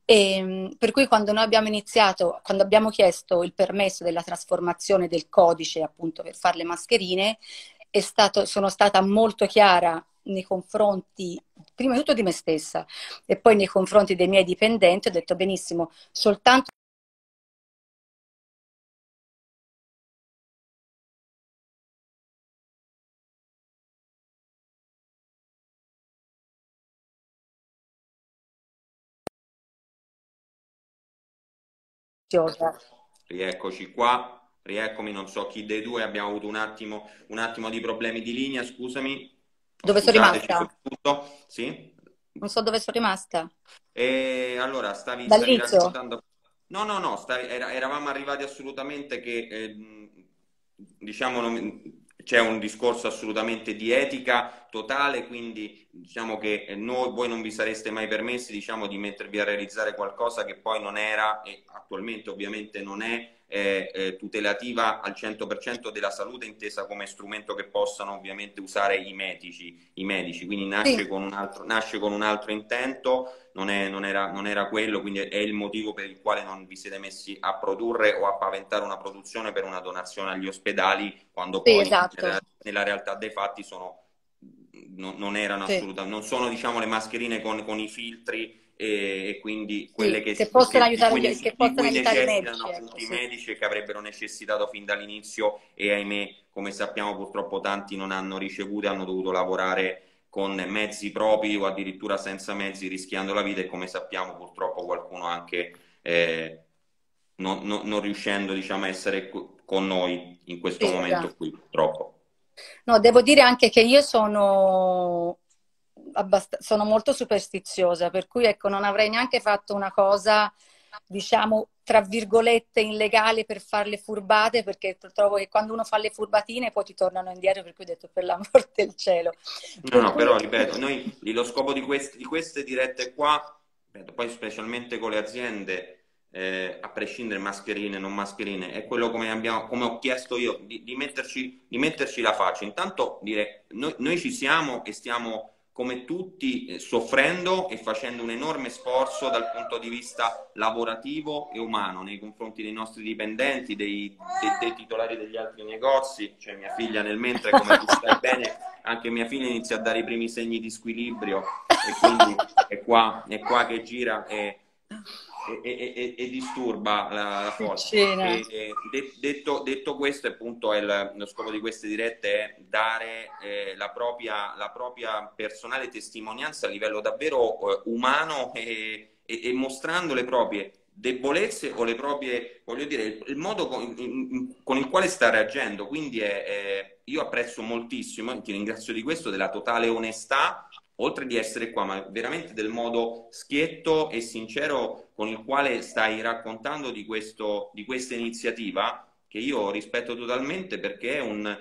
E, ehm, per cui quando noi abbiamo iniziato, quando abbiamo chiesto il permesso della trasformazione del codice appunto per fare le mascherine, stato, sono stata molto chiara nei confronti, prima di tutto di me stessa e poi nei confronti dei miei dipendenti, ho detto benissimo, soltanto Rieccoci qua, rieccomi, non so chi dei due, abbiamo avuto un attimo, un attimo di problemi di linea, scusami. Dove sono rimasta? Sì? Non so dove sono rimasta. E allora, stavi, stavi raccontando... No, no, no, stavi, era, eravamo arrivati assolutamente che, eh, diciamo, non, c'è un discorso assolutamente di etica totale, quindi diciamo che noi, voi non vi sareste mai permessi diciamo, di mettervi a realizzare qualcosa che poi non era e attualmente ovviamente non è eh, eh, tutelativa al 100% della salute intesa come strumento che possano ovviamente usare i medici, i medici. quindi nasce, sì. con un altro, nasce con un altro intento, non, è, non, era, non, era, quello, quindi è il motivo per il quale non vi siete messi a produrre o a paventare una produzione per una donazione agli ospedali, quando poi sì, esatto. nella, nella, realtà dei fatti sono, non, non erano sì. assolutamente, non sono diciamo le mascherine con, con i filtri e, e quindi quelle sì, che, che possono che, aiutare, cui, che possono aiutare i medici, ecco, i medici che avrebbero necessitato fin dall'inizio e ahimè come sappiamo purtroppo tanti non hanno ricevuto e hanno dovuto lavorare con mezzi propri o addirittura senza mezzi rischiando la vita e come sappiamo purtroppo qualcuno anche eh, non, non, non, riuscendo diciamo, a essere con noi in questo sì, momento esatto. qui purtroppo. No, devo dire anche che io sono abbast- sono molto superstiziosa, per cui ecco, non avrei neanche fatto una cosa, diciamo, tra virgolette, illegale per fare le furbate, perché trovo che quando uno fa le furbatine poi ti tornano indietro, per cui ho detto per l'amor del cielo. No, no, però ripeto, noi lo scopo di, quest- di queste dirette qua, ripeto, poi specialmente con le aziende, eh, a prescindere mascherine, non mascherine, è quello come, abbiamo, come ho chiesto io, di, di, metterci, di metterci la faccia. Intanto dire, noi, noi ci siamo e stiamo come tutti eh, soffrendo e facendo un enorme sforzo dal punto di vista lavorativo e umano nei confronti dei nostri dipendenti, dei, dei, dei titolari degli altri negozi, cioè mia figlia nel mentre, come tu sai bene, anche mia figlia inizia a dare i primi segni di squilibrio e quindi è qua, è qua che gira e e, e, e, disturba la, la forza. E, de, detto, detto, questo, appunto, il, lo scopo di queste dirette è dare eh, la, propria, la, propria, personale testimonianza a livello davvero eh, umano e, mostrando le proprie debolezze o le proprie, voglio dire, il, il modo con, in, con, il quale sta reagendo. Quindi è, è, io apprezzo moltissimo, e ti ringrazio di questo, della totale onestà oltre di essere qua, ma veramente del modo schietto e sincero con il quale stai raccontando di, questo, di questa iniziativa, che io rispetto totalmente perché è un,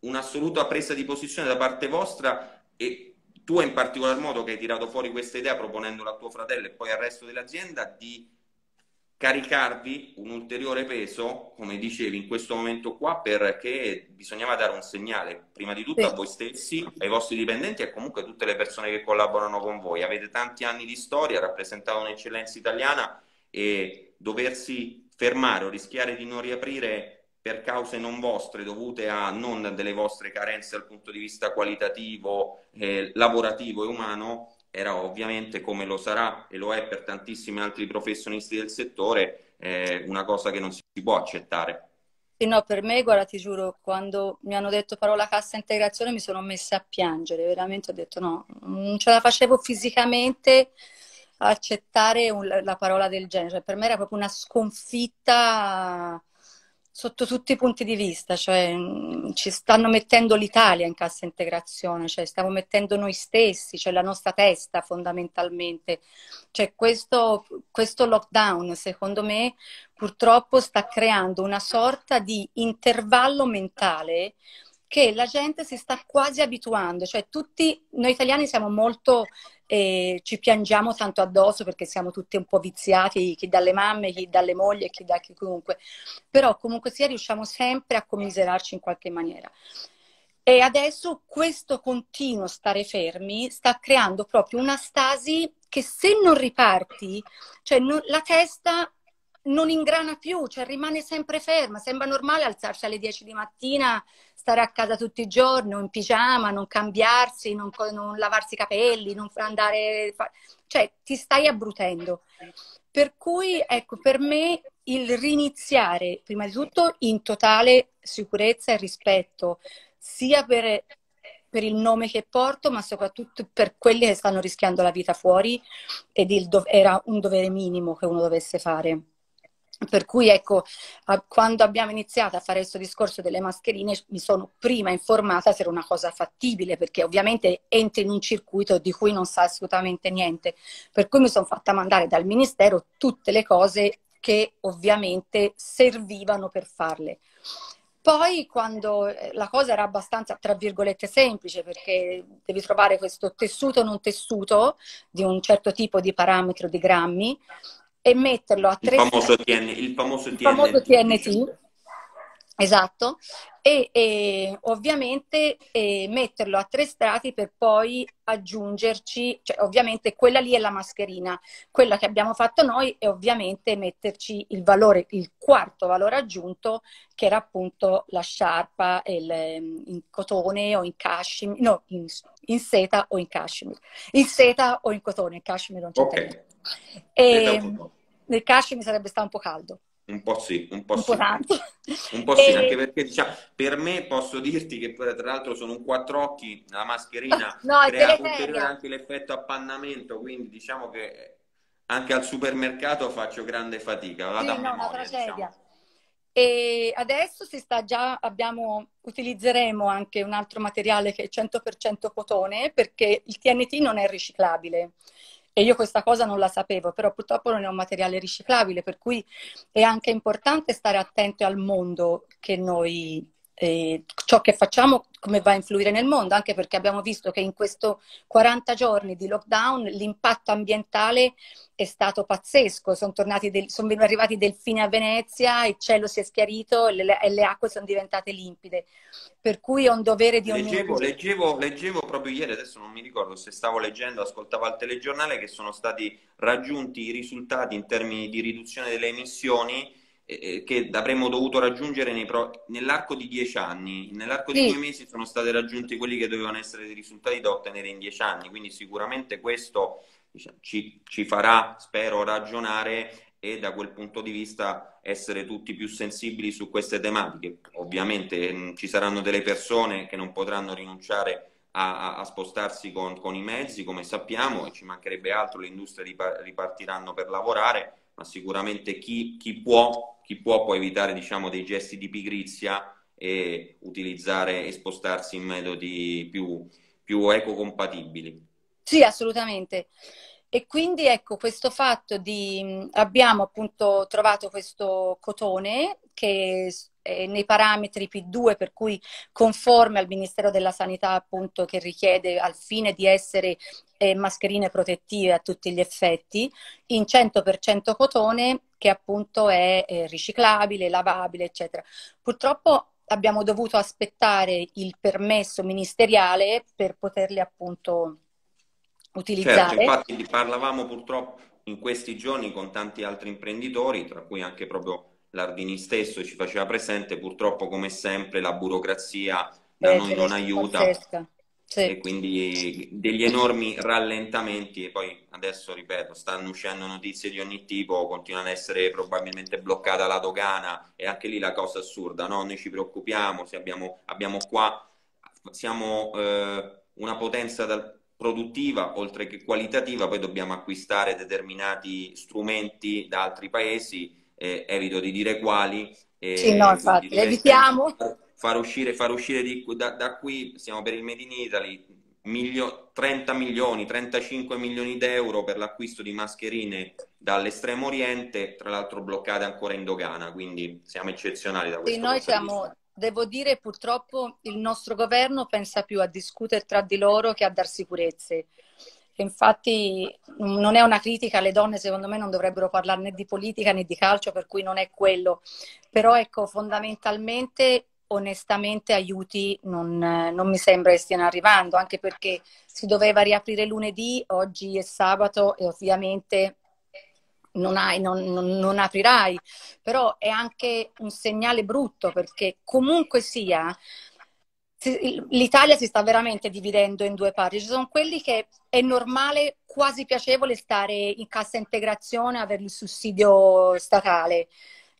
un'assoluta presa di posizione da parte vostra e tu in particolar modo che hai tirato fuori questa idea proponendola a tuo fratello e poi al resto dell'azienda di caricarvi un ulteriore peso, come dicevi, in questo momento qua, perché bisognava dare un segnale, prima di tutto sì. a voi stessi, ai vostri dipendenti e comunque a tutte le persone che collaborano con voi. Avete tanti anni di storia, rappresentate un'eccellenza italiana e doversi fermare o rischiare di non riaprire per cause non vostre, dovute a non delle vostre carenze dal punto di vista qualitativo, eh, lavorativo e umano, era ovviamente come lo sarà e lo è per tantissimi altri professionisti del settore, eh, una cosa che non si può accettare. Sì, no, per me, guarda, ti giuro, quando mi hanno detto parola cassa integrazione mi sono messa a piangere, veramente ho detto no, non ce la facevo fisicamente accettare un, la parola del genere, per me era proprio una sconfitta sotto tutti i punti di vista, cioè mm, ci stanno mettendo l'Italia in cassa integrazione, cioè stiamo mettendo noi stessi, cioè la nostra testa fondamentalmente. Cioè questo, questo lockdown, secondo me, purtroppo sta creando una sorta di intervallo mentale che la gente si sta quasi abituando, cioè tutti noi italiani siamo molto e ci piangiamo tanto addosso perché siamo tutti un po' viziati, chi dalle mamme, chi dalle mogli, chi da chiunque, però comunque sia riusciamo sempre a commiserarci in qualche maniera. E adesso questo continuo stare fermi sta creando proprio una stasi che se non riparti, cioè non, la testa non ingrana più, cioè rimane sempre ferma. Sembra normale alzarsi alle 10 di mattina, stare a casa tutti i giorni, in pigiama, non cambiarsi, non, non lavarsi i capelli, non andare... Cioè, ti stai abbrutendo. Per cui, ecco, per me il riniziare, prima di tutto, in totale sicurezza e rispetto, sia per per il nome che porto, ma soprattutto per quelli che stanno rischiando la vita fuori ed do- era un dovere minimo che uno dovesse fare. Per cui ecco, quando abbiamo iniziato a fare questo discorso delle mascherine mi sono prima informata se era una cosa fattibile, perché ovviamente entri in un circuito di cui non sa assolutamente niente. Per cui mi sono fatta mandare dal Ministero tutte le cose che ovviamente servivano per farle. Poi quando eh, la cosa era abbastanza, tra virgolette, semplice, perché devi trovare questo tessuto non tessuto di un certo tipo di parametro di grammi, e metterlo a tre il famoso, TN, il famoso, il famoso TNT. Esatto, e, e ovviamente e metterlo a tre strati per poi aggiungerci, cioè ovviamente quella lì è la mascherina, quella che abbiamo fatto noi è ovviamente metterci il valore, il quarto valore aggiunto che era appunto la sciarpa il, in cotone o in cashmere, no, in, in, seta o in cashmere, in seta o in cotone, in cashmere non c'è okay. E, nel cashmere sarebbe stato un po' caldo. Un po' sì, un po', un sì. po. Un po' sì, e... anche perché diciamo, per me posso dirti che tra l'altro sono un quattro occhi, la mascherina no, crea ulteriore anche l'effetto appannamento, quindi diciamo che anche al supermercato faccio grande fatica. Vado sì, no, memoria, una tragedia. Diciamo. E adesso si sta già, abbiamo, utilizzeremo anche un altro materiale che è 100% cotone perché il TNT non è riciclabile. E io questa cosa non la sapevo, però purtroppo non è un materiale riciclabile, per cui è anche importante stare attenti al mondo che noi eh, ciò che facciamo come va a influire nel mondo, anche perché abbiamo visto che in questi 40 giorni di lockdown l'impatto ambientale è stato pazzesco, sono, del, sono arrivati delfini a Venezia, il cielo si è schiarito e le, e le, acque sono diventate limpide, per cui è un dovere di ognuno. Leggevo, leggevo, leggevo proprio ieri, adesso non mi ricordo se stavo leggendo, ascoltavo al telegiornale, che sono stati raggiunti i risultati in termini di riduzione delle emissioni eh, che avremmo dovuto raggiungere pro... nell'arco di dieci anni. Nell'arco sì. di due mesi sono stati raggiunti quelli che dovevano essere i risultati da ottenere in dieci anni, quindi sicuramente questo diciamo, ci, ci farà, spero, ragionare e da quel punto di vista essere tutti più sensibili su queste tematiche. Ovviamente mm, ci saranno delle persone che non potranno rinunciare a, a spostarsi con, con, i mezzi, come sappiamo, e ci mancherebbe altro, le industrie ripartiranno per lavorare, ma sicuramente chi, chi, può, chi può, può evitare diciamo, dei gesti di pigrizia e utilizzare e spostarsi in metodi più, più ecocompatibili. Sì, assolutamente. E quindi ecco questo fatto di abbiamo appunto trovato questo cotone che è nei parametri P2 per cui conforme al Ministero della Sanità appunto che richiede al fine di essere eh, mascherine protettive a tutti gli effetti in 100% cotone che appunto è eh, riciclabile, lavabile eccetera. Purtroppo abbiamo dovuto aspettare il permesso ministeriale per poterli appunto utilizzare. Certo, infatti parlavamo purtroppo in questi giorni con tanti altri imprenditori, tra cui anche proprio l'Ardini stesso ci faceva presente, purtroppo come sempre la burocrazia da eh, noi non aiuta. Sì. E quindi degli enormi rallentamenti e poi adesso ripeto, stanno uscendo notizie di ogni tipo, continuano ad essere probabilmente bloccata la dogana e anche lì la cosa assurda, no? Noi ci preoccupiamo, se abbiamo, abbiamo qua, siamo eh, una potenza dal, produttiva oltre che qualitativa, poi dobbiamo acquistare determinati strumenti da altri paesi, eh, evito di dire quali. Eh, sì, no, infatti, evitiamo. Far uscire, far uscire di, da, da, qui, siamo per il Made in Italy, milio, 30 milioni, 35 milioni d'euro per l'acquisto di mascherine dall'estremo oriente, tra l'altro bloccate ancora in dogana, quindi siamo eccezionali da questo sì, noi siamo, devo dire purtroppo il nostro governo pensa più a discutere tra di loro che a dar sicurezze. Infatti non è una critica, le donne secondo me non dovrebbero parlare né di politica né di calcio, per cui non è quello. Però ecco, fondamentalmente, onestamente, aiuti non, non mi sembra che stiano arrivando, anche perché si doveva riaprire lunedì, oggi è sabato e ovviamente non, hai, non, non, aprirai, però è anche un segnale brutto perché comunque sia l'Italia si sta veramente dividendo in due parti. Ci sono quelli che è normale, quasi piacevole stare in cassa integrazione, avere il sussidio statale.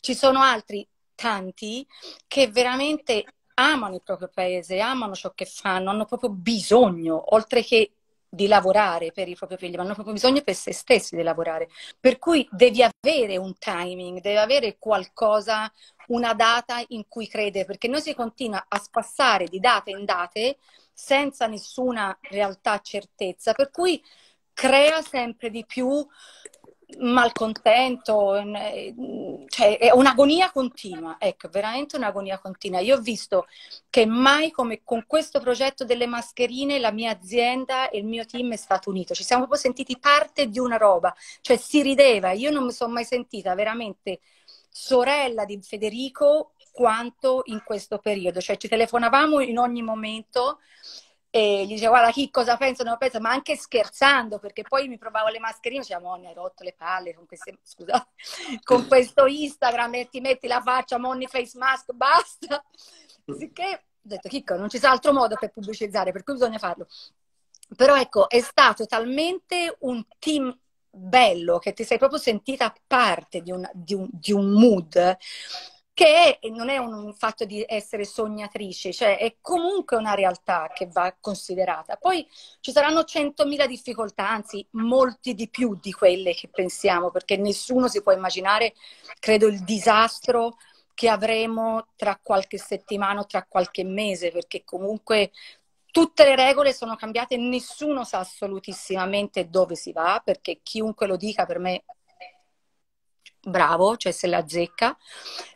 Ci sono altri, tanti, che veramente amano il proprio paese, amano ciò che fanno, hanno proprio bisogno, oltre che di lavorare per i propri figli, ma hanno proprio bisogno per se stessi di lavorare. Per cui devi avere un timing, devi avere qualcosa, una data in cui crede, perché noi si continua a spassare di date in date senza nessuna realtà certezza, per cui crea sempre di più malcontento, cioè è un'agonia continua, ecco, veramente un'agonia continua. Io ho visto che mai come con questo progetto delle mascherine la mia azienda e il mio team è stato unito, ci siamo proprio sentiti parte di una roba, cioè si rideva, io non mi sono mai sentita veramente sorella di Federico quanto in questo periodo, cioè ci telefonavamo in ogni momento e gli dicevo guarda chi cosa pensa, non ma anche scherzando perché poi mi provavo le mascherine dicevo Monni hai rotto le palle con, queste, scusa, con questo Instagram e ti metti la faccia Monni face mask basta. Sicché ho detto Chicco non sa altro modo per pubblicizzare per cui bisogna farlo. Però ecco è stato talmente un team bello che ti sei proprio sentita parte di un, di un, di un mood che non è un fatto di essere sognatrice, cioè è comunque una realtà che va considerata. Poi ci saranno 100.000 difficoltà, anzi molti di più di quelle che pensiamo, perché nessuno si può immaginare, credo, il disastro che avremo tra qualche settimana o tra qualche mese, perché comunque tutte le regole sono cambiate, nessuno sa assolutissimamente dove si va, perché chiunque lo dica per me bravo, cioè se la zecca.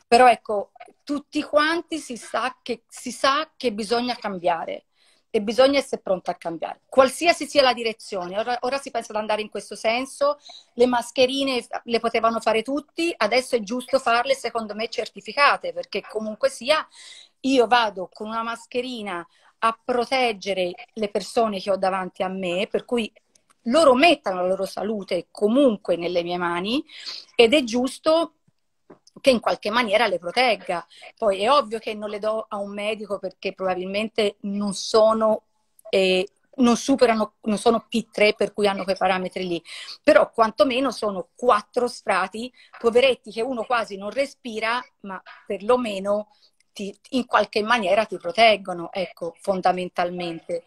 Però ecco, tutti quanti si sa che, si sa che bisogna cambiare e bisogna essere pronti a cambiare. Qualsiasi sia la direzione, ora, ora, si pensa ad andare in questo senso, le mascherine le potevano fare tutti, adesso è giusto farle secondo me certificate, perché comunque sia io vado con una mascherina a proteggere le persone che ho davanti a me, per cui loro mettano la loro salute comunque nelle mie mani ed è giusto che in qualche maniera le protegga. Poi è ovvio che non le do a un medico perché probabilmente non sono... Eh, non superano, non sono P3 per cui hanno quei parametri lì, però quantomeno sono quattro strati, poveretti che uno quasi non respira, ma perlomeno ti, in qualche maniera ti proteggono, ecco, fondamentalmente.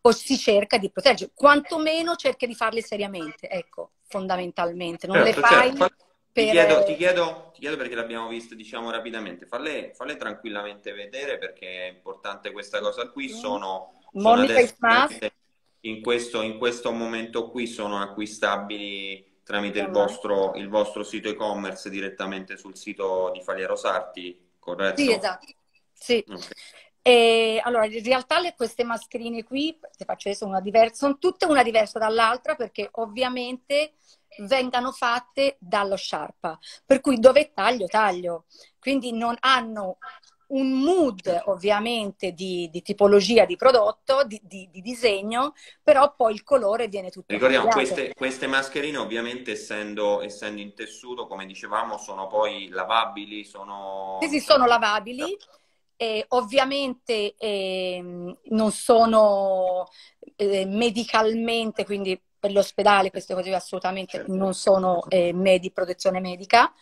O si cerca di proteggere, quantomeno cerchi di farle seriamente, ecco, fondamentalmente. Non certo, le fai... Certo per... Ti, chiedo, ti, chiedo, ti, chiedo, perché l'abbiamo visto, diciamo rapidamente, falle, falle, tranquillamente vedere perché è importante questa cosa qui. Sono, sono Mask. in questo, in questo momento qui sono acquistabili tramite il vostro, il vostro sito e-commerce direttamente sul sito di Faliero Sarti, corretto? Sì, esatto. Sì. Okay. E, allora, in realtà le, queste mascherine qui, ti faccio adesso una diversa, sono tutte una diversa dall'altra perché ovviamente vengano fatte dallo Sharpa, per cui dove taglio, taglio. Quindi non hanno un mood ovviamente di, di tipologia di prodotto, di, di, di, disegno, però poi il colore viene tutto Ricordiamo, queste, queste, mascherine ovviamente essendo, essendo, in tessuto, come dicevamo, sono poi lavabili, sono... Sì, sì, sono lavabili. E ovviamente eh, non sono eh, medicalmente, quindi per l'ospedale queste cose assolutamente certo. non sono eh, med- protezione medica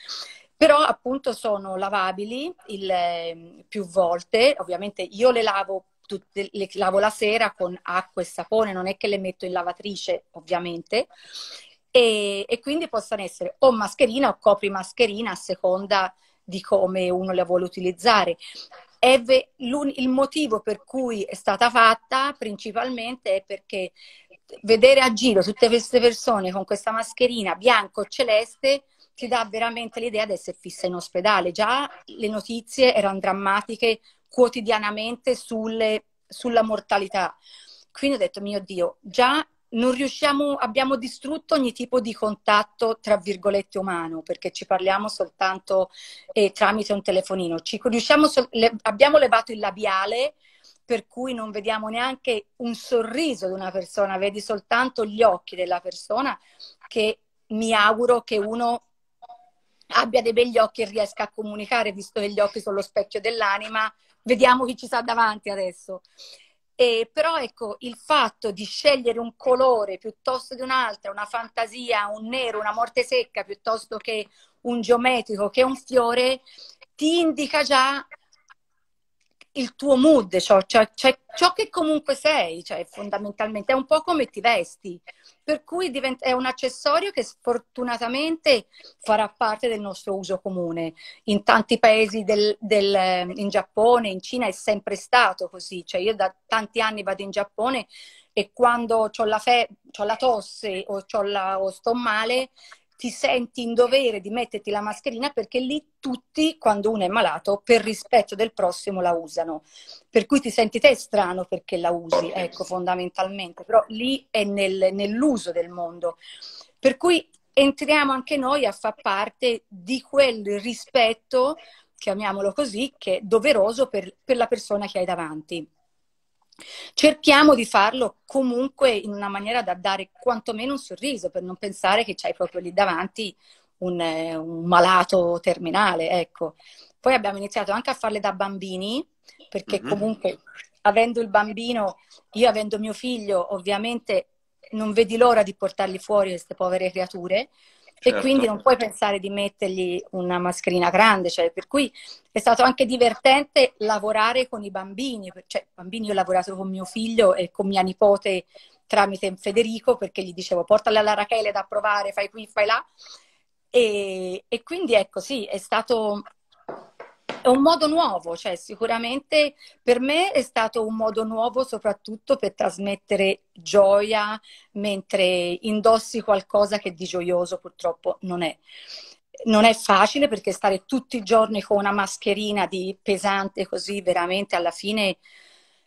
però appunto sono lavabili il, ehm, più volte, ovviamente io le lavo, tutte, le lavo la sera con acqua e sapone, non è che le metto in lavatrice ovviamente, e, e quindi possono essere o mascherina o coprimascherina a seconda di come uno la vuole utilizzare. Ve- il motivo per cui è stata fatta principalmente è perché vedere a giro tutte queste persone con questa mascherina bianco-celeste ti dà veramente l'idea di essere fissa in ospedale. Già le notizie erano drammatiche quotidianamente sulle, sulla mortalità. Quindi ho detto, mio Dio, già non riusciamo, abbiamo distrutto ogni tipo di contatto, tra virgolette, umano, perché ci parliamo soltanto eh, tramite un telefonino. Ci, sol- le, abbiamo levato il labiale, per cui non vediamo neanche un sorriso di una persona, vedi soltanto gli occhi della persona, che mi auguro che uno abbia dei begli occhi e riesca a comunicare, visto che gli occhi sono lo specchio dell'anima, vediamo chi ci sta davanti adesso. E, però ecco, il fatto di scegliere un colore piuttosto di un'altra, una fantasia, un nero, una morte secca, piuttosto che un geometrico, che un fiore, ti indica già il tuo mood, cioè, cioè, cioè, ciò che comunque sei, cioè fondamentalmente è un po' come ti vesti, per cui diventa, è un accessorio che sfortunatamente farà parte del nostro uso comune. In tanti paesi del, del, in Giappone, in Cina è sempre stato così, cioè io da tanti anni vado in Giappone e quando ho la, fe- ho la tosse o, la, o sto male ti senti in dovere di metterti la mascherina perché lì tutti, quando uno è malato, per rispetto del prossimo la usano. Per cui ti senti te strano perché la usi, ecco, fondamentalmente. Però lì è nel, nell'uso del mondo. Per cui entriamo anche noi a far parte di quel rispetto, chiamiamolo così, che è doveroso per, per la persona che hai davanti. Cerchiamo di farlo comunque in una maniera da dare quantomeno un sorriso, per non pensare che c'hai proprio lì davanti un, un malato terminale, ecco. Poi abbiamo iniziato anche a farle da bambini, perché mm-hmm. comunque avendo il bambino, io avendo mio figlio, ovviamente non vedi l'ora di portarli fuori queste povere creature Certo. E quindi non puoi pensare di mettergli una mascherina grande, cioè, per cui è stato anche divertente lavorare con i bambini, cioè bambini io ho lavorato con mio figlio e con mia nipote tramite Federico perché gli dicevo portala alla Rachele da provare, fai qui, fai là. E, e quindi ecco sì, è stato è un modo nuovo, cioè sicuramente per me è stato un modo nuovo soprattutto per trasmettere gioia mentre indossi qualcosa che di gioioso purtroppo non è. Non è facile perché stare tutti i giorni con una mascherina di pesante così veramente alla fine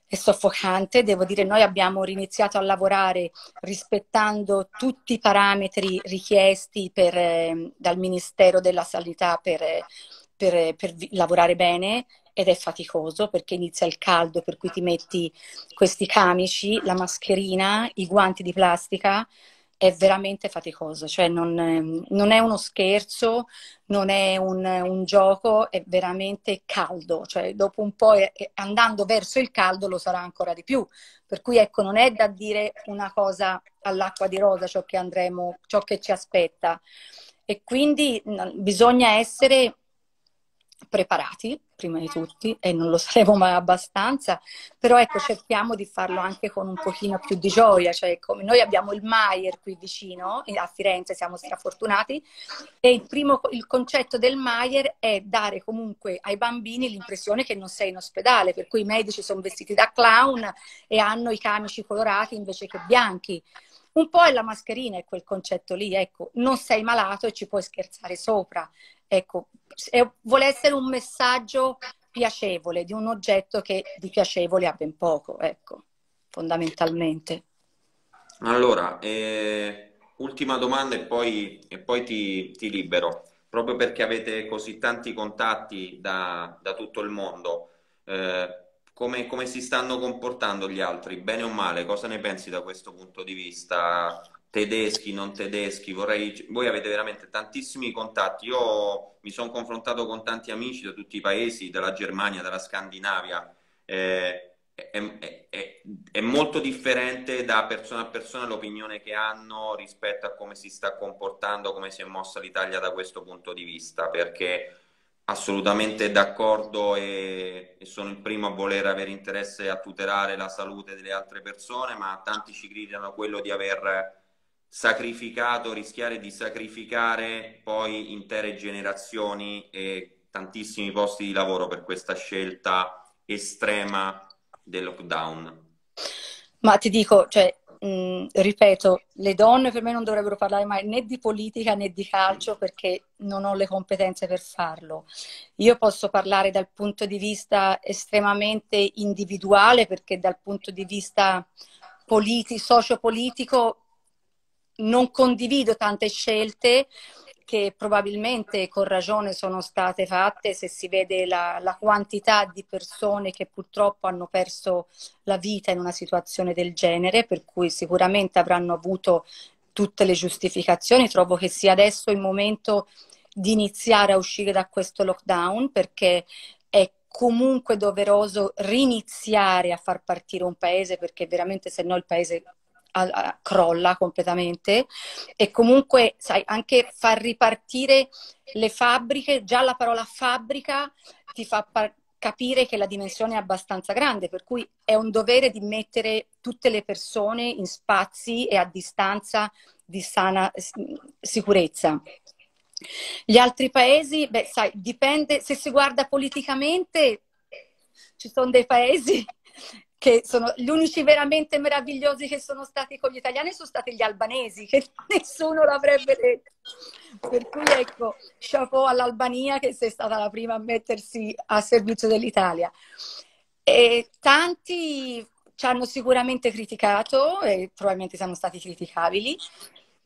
è soffocante. Devo dire, noi abbiamo riniziato a lavorare rispettando tutti i parametri richiesti per, eh, dal Ministero della Sanità per eh, per, per lavorare bene ed è faticoso perché inizia il caldo, per cui ti metti questi camici, la mascherina, i guanti di plastica, è veramente faticoso, cioè non, non è uno scherzo, non è un, un, gioco, è veramente caldo, cioè dopo un po' andando verso il caldo lo sarà ancora di più, per cui ecco non è da dire una cosa all'acqua di rosa ciò che andremo, ciò che ci aspetta. E quindi bisogna essere preparati, prima di tutti, e non lo saremo mai abbastanza, però ecco, cerchiamo di farlo anche con un pochino più di gioia, cioè come noi abbiamo il Maier qui vicino, a Firenze siamo strafortunati, e il primo, il concetto del Maier è dare comunque ai bambini l'impressione che non sei in ospedale, per cui i medici sono vestiti da clown e hanno i camici colorati invece che bianchi. Un po' è la mascherina, è quel concetto lì, ecco, non sei malato e ci puoi scherzare sopra. Ecco, vuole essere un messaggio piacevole di un oggetto che di piacevole ha ben poco, ecco, fondamentalmente. Allora, eh, ultima domanda e poi, e poi ti, ti, libero. Proprio perché avete così tanti contatti da, da tutto il mondo, eh, come, come, si stanno comportando gli altri, bene o male? Cosa ne pensi da questo punto di vista? Tedeschi, non tedeschi, vorrei... voi avete veramente tantissimi contatti. Io mi sono confrontato con tanti amici da tutti i paesi, dalla Germania, dalla Scandinavia. Eh, è, è, è, è, molto differente da persona a persona l'opinione che hanno rispetto a come si sta comportando, come si è mossa l'Italia da questo punto di vista, perché assolutamente d'accordo e, e, sono il primo a voler avere interesse a tutelare la salute delle altre persone, ma tanti ci criticano quello di aver sacrificato, rischiare di sacrificare poi intere generazioni e tantissimi posti di lavoro per questa scelta estrema del lockdown. Ma ti dico, cioè, mh, ripeto, le donne per me non dovrebbero parlare mai né di politica né di calcio perché non ho le competenze per farlo. Io posso parlare dal punto di vista estremamente individuale perché dal punto di vista politi- sociopolitico non condivido tante scelte che probabilmente con ragione sono state fatte se si vede la, la, quantità di persone che purtroppo hanno perso la vita in una situazione del genere, per cui sicuramente avranno avuto tutte le giustificazioni. Trovo che sia adesso il momento di iniziare a uscire da questo lockdown perché è comunque doveroso riniziare a far partire un paese perché veramente se no il paese a, a, crolla completamente e comunque sai anche far ripartire le fabbriche, già la parola fabbrica ti fa par- capire che la dimensione è abbastanza grande, per cui è un dovere di mettere tutte le persone in spazi e a distanza di sana sicurezza. Gli altri paesi, beh, sai, dipende, se si guarda politicamente, ci sono dei paesi che sono gli unici veramente meravigliosi che sono stati con gli italiani sono stati gli albanesi, che nessuno l'avrebbe detto. Per cui ecco, chapeau all'Albania che sei stata la prima a mettersi a servizio dell'Italia. E tanti ci hanno sicuramente criticato e probabilmente siamo stati criticabili,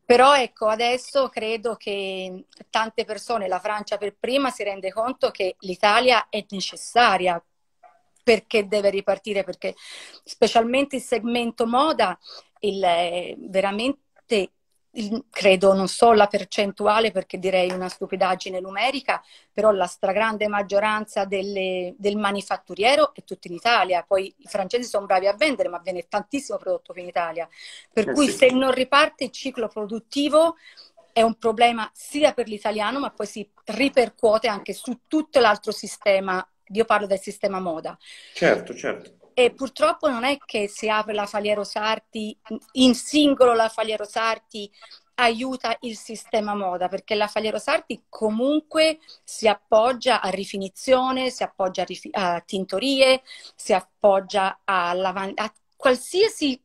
però ecco, adesso credo che tante persone, la Francia per prima, si rende conto che l'Italia è necessaria perché deve ripartire, perché specialmente il segmento moda, il, eh, veramente credo, non so la percentuale perché direi una stupidaggine numerica, però la stragrande maggioranza delle, del manifatturiero è tutto in Italia. Poi i francesi sono bravi a vendere, ma viene tantissimo prodotto qui in Italia. Per eh cui sì. se non riparte il ciclo produttivo è un problema sia per l'italiano, ma poi si ripercuote anche su tutto l'altro sistema io parlo del sistema moda. Certo, certo. E purtroppo non è che si apre la Faliero Sarti, in singolo la Faliero Sarti aiuta il sistema moda, perché la Faliero Sarti comunque si appoggia a rifinizione, si appoggia a, rif- a tintorie, si appoggia a, lavan- a qualsiasi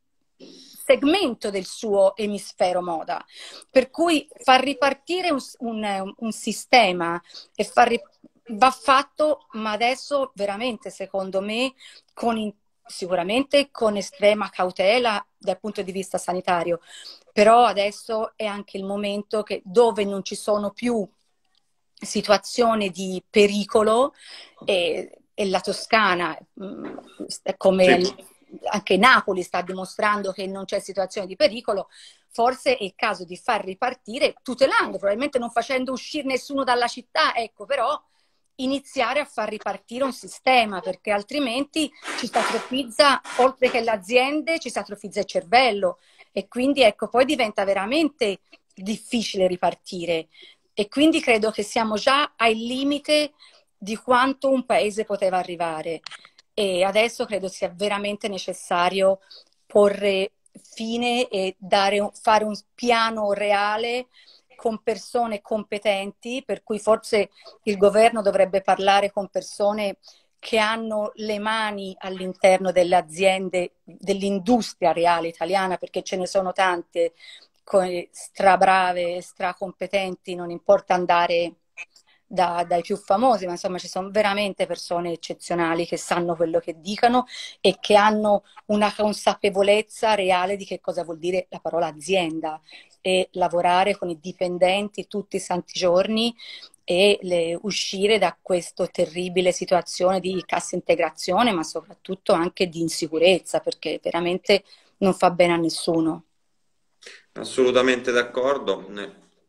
segmento del suo emisfero moda. Per cui far ripartire un, un, un sistema e far ripartire va fatto, ma adesso veramente, secondo me, con, sicuramente con estrema cautela dal punto di vista sanitario, però adesso è anche il momento che, dove non ci sono più situazioni di pericolo e, e la Toscana, mm, come sì. anche Napoli sta dimostrando che non c'è situazione di pericolo, forse è il caso di far ripartire tutelando, probabilmente non facendo uscire nessuno dalla città, ecco, però iniziare a far ripartire un sistema, perché altrimenti ci si atrofizza, oltre che le aziende, ci si atrofizza il cervello e quindi ecco, poi diventa veramente difficile ripartire. E quindi credo che siamo già al limite di quanto un paese poteva arrivare. E adesso credo sia veramente necessario porre fine e dare, fare un piano reale con persone competenti, per cui forse il governo dovrebbe parlare con persone che hanno le mani all'interno delle aziende, dell'industria reale italiana, perché ce ne sono tante strabrave, stracompetenti, non importa andare da, dai più famosi, ma insomma ci sono veramente persone eccezionali che sanno quello che dicono e che hanno una consapevolezza reale di che cosa vuol dire la parola azienda e lavorare con i dipendenti tutti i santi giorni e le, uscire da questa terribile situazione di cassa integrazione, ma soprattutto anche di insicurezza, perché veramente non fa bene a nessuno. Assolutamente d'accordo.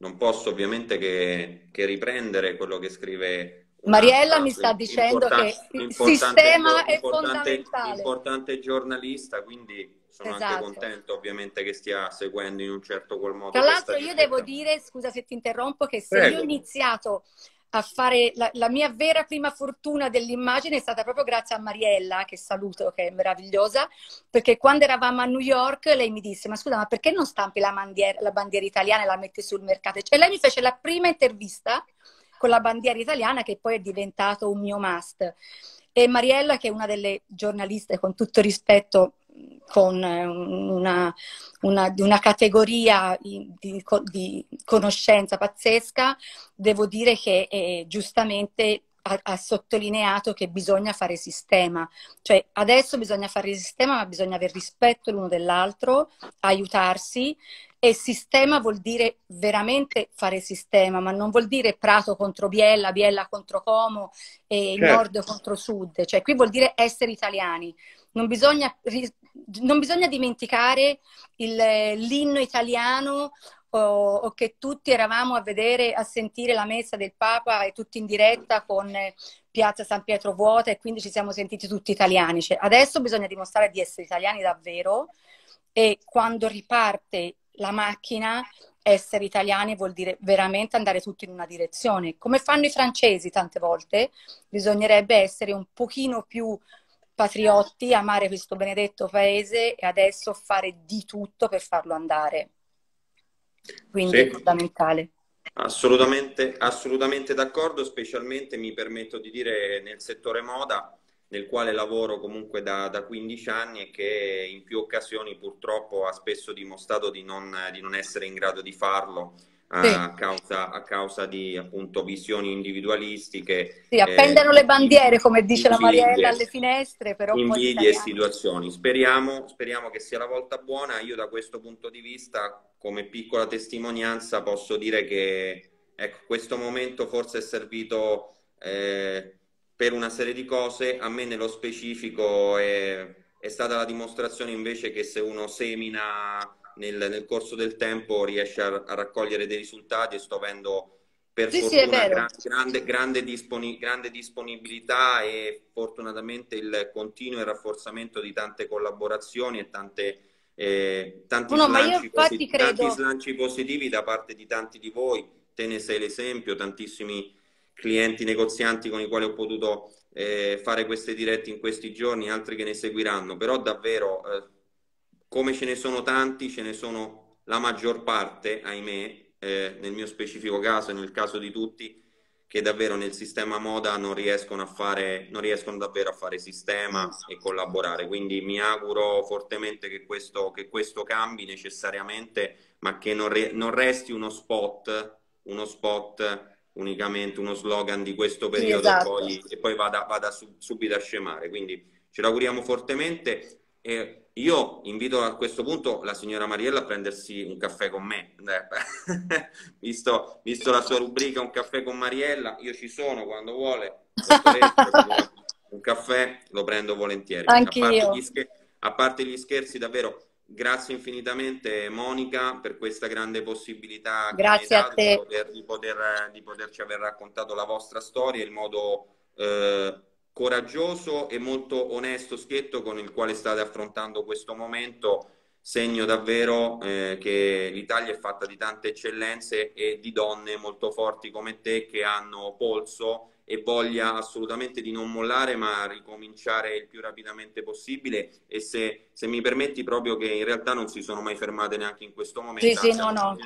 Non posso ovviamente che, che riprendere quello che scrive Mariella mi sta dicendo che il sistema è fondamentale. Importante giornalista, quindi sono esatto. anche contento ovviamente che stia seguendo in un certo qual modo. Tra l'altro io devo dire, scusa se ti interrompo, che se Prego. io ho iniziato a fare la, la, mia vera prima fortuna dell'immagine è stata proprio grazie a Mariella, che saluto, che è meravigliosa, perché quando eravamo a New York lei mi disse, ma scusa, ma perché non stampi la bandiera, la bandiera italiana e la metti sul mercato? E lei mi fece la prima intervista con la bandiera italiana che poi è diventato un mio must. E Mariella, che è una delle giornaliste, con tutto rispetto, con eh, una, una, una categoria di, di, conoscenza pazzesca, devo dire che eh, giustamente ha, ha, sottolineato che bisogna fare sistema, cioè adesso bisogna fare sistema ma bisogna avere rispetto l'uno dell'altro, aiutarsi e sistema vuol dire veramente fare sistema, ma non vuol dire Prato contro Biella, Biella contro Como e certo. Nord contro Sud, cioè qui vuol dire essere italiani. Non bisogna, non bisogna dimenticare il, l'inno italiano o, o, che tutti eravamo a vedere, a sentire la messa del Papa e tutti in diretta con Piazza San Pietro vuota e quindi ci siamo sentiti tutti italiani. Cioè, adesso bisogna dimostrare di essere italiani davvero e quando riparte la macchina, essere italiani vuol dire veramente andare tutti in una direzione. Come fanno i francesi tante volte, bisognerebbe essere un pochino più patriotti, amare questo benedetto paese e adesso fare di tutto per farlo andare. Quindi sì. è fondamentale. Assolutamente, assolutamente d'accordo, specialmente mi permetto di dire nel settore moda nel quale lavoro comunque da, da 15 anni e che in più occasioni purtroppo ha spesso dimostrato di non, di non essere in grado di farlo. Sì. A, causa, a, causa, di appunto visioni individualistiche. Sì, appendono eh, le bandiere, come dice la Mariella, alle finestre, però invidie e situazioni. Speriamo, speriamo che sia la volta buona. Io da questo punto di vista, come piccola testimonianza, posso dire che ecco, questo momento forse è servito eh, per una serie di cose. A me nello specifico è, è stata la dimostrazione invece che se uno semina nel, nel corso del tempo riesce a, a, raccogliere dei risultati e sto avendo per sì, fortuna sì, gran, grande, grande, disponi, grande, disponibilità e fortunatamente il continuo e rafforzamento di tante collaborazioni e tante, eh, tanti, no, slanci posit- credo... tanti slanci positivi da parte di tanti di voi. Te ne sei l'esempio, tantissimi clienti negozianti con i quali ho potuto eh, fare queste dirette in questi giorni, altri che ne seguiranno, però davvero eh, come ce ne sono tanti, ce ne sono la maggior parte, ahimè, eh, nel mio specifico caso e nel caso di tutti, che davvero nel sistema moda non riescono, a fare, non riescono davvero a fare sistema e collaborare. Quindi mi auguro fortemente che questo, che questo cambi necessariamente, ma che non, re, non resti uno spot, uno spot unicamente uno slogan di questo periodo esatto. e poi, e poi vada, vada sub, subito a scemare. Quindi ce l'auguriamo fortemente. E io invito a questo punto la signora Mariella a prendersi un caffè con me. Visto, visto, la sua rubrica Un caffè con Mariella, io ci sono quando vuole. Un caffè lo prendo volentieri. Anche a parte, scher- a parte gli scherzi, davvero Grazie infinitamente Monica per questa grande possibilità Grazie a te. Di, poter, di, poter, di, poterci aver raccontato la vostra storia, il modo eh, coraggioso e molto onesto, schietto con il quale state affrontando questo momento segno davvero eh, che l'Italia è fatta di tante eccellenze e di donne molto forti come te che hanno polso e voglia assolutamente di non mollare ma ricominciare il più rapidamente possibile e se, se mi permetti proprio che in realtà non si sono mai fermate neanche in questo momento, sì, sì, no, no.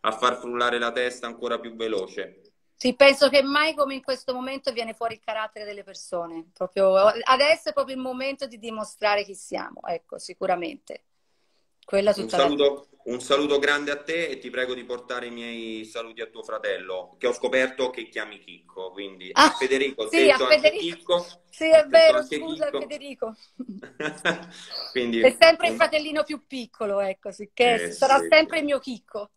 a far frullare la testa ancora più veloce. Sì, penso che mai come in questo momento viene fuori il carattere delle persone. Proprio adesso è proprio il momento di dimostrare chi siamo, ecco, sicuramente. Un saluto, un saluto, grande a te e ti prego di portare i miei saluti a tuo fratello, che ho scoperto che chiami Chicco, quindi ah, Federico, sì, a Federico. Chicco. Sì, è vero, scusa Chicco. Federico. quindi, è sempre il fratellino più piccolo, ecco, che eh, sarà sì, sempre il mio Chicco.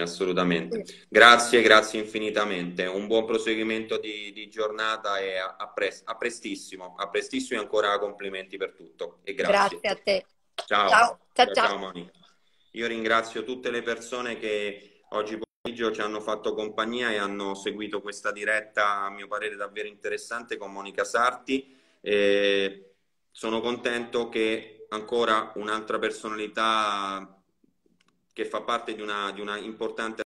Assolutamente. Sì. Grazie, grazie infinitamente. Un buon proseguimento di, di giornata e a, a, pres- a, prestissimo. A prestissimo e ancora complimenti per tutto. E grazie. Grazie a te. Ciao. Ciao, ciao, ciao. Monica. Io ringrazio tutte le persone che oggi pomeriggio ci hanno fatto compagnia e hanno seguito questa diretta, a mio parere davvero interessante, con Monica Sarti. E sono contento che ancora un'altra personalità che fa parte di una, di una importante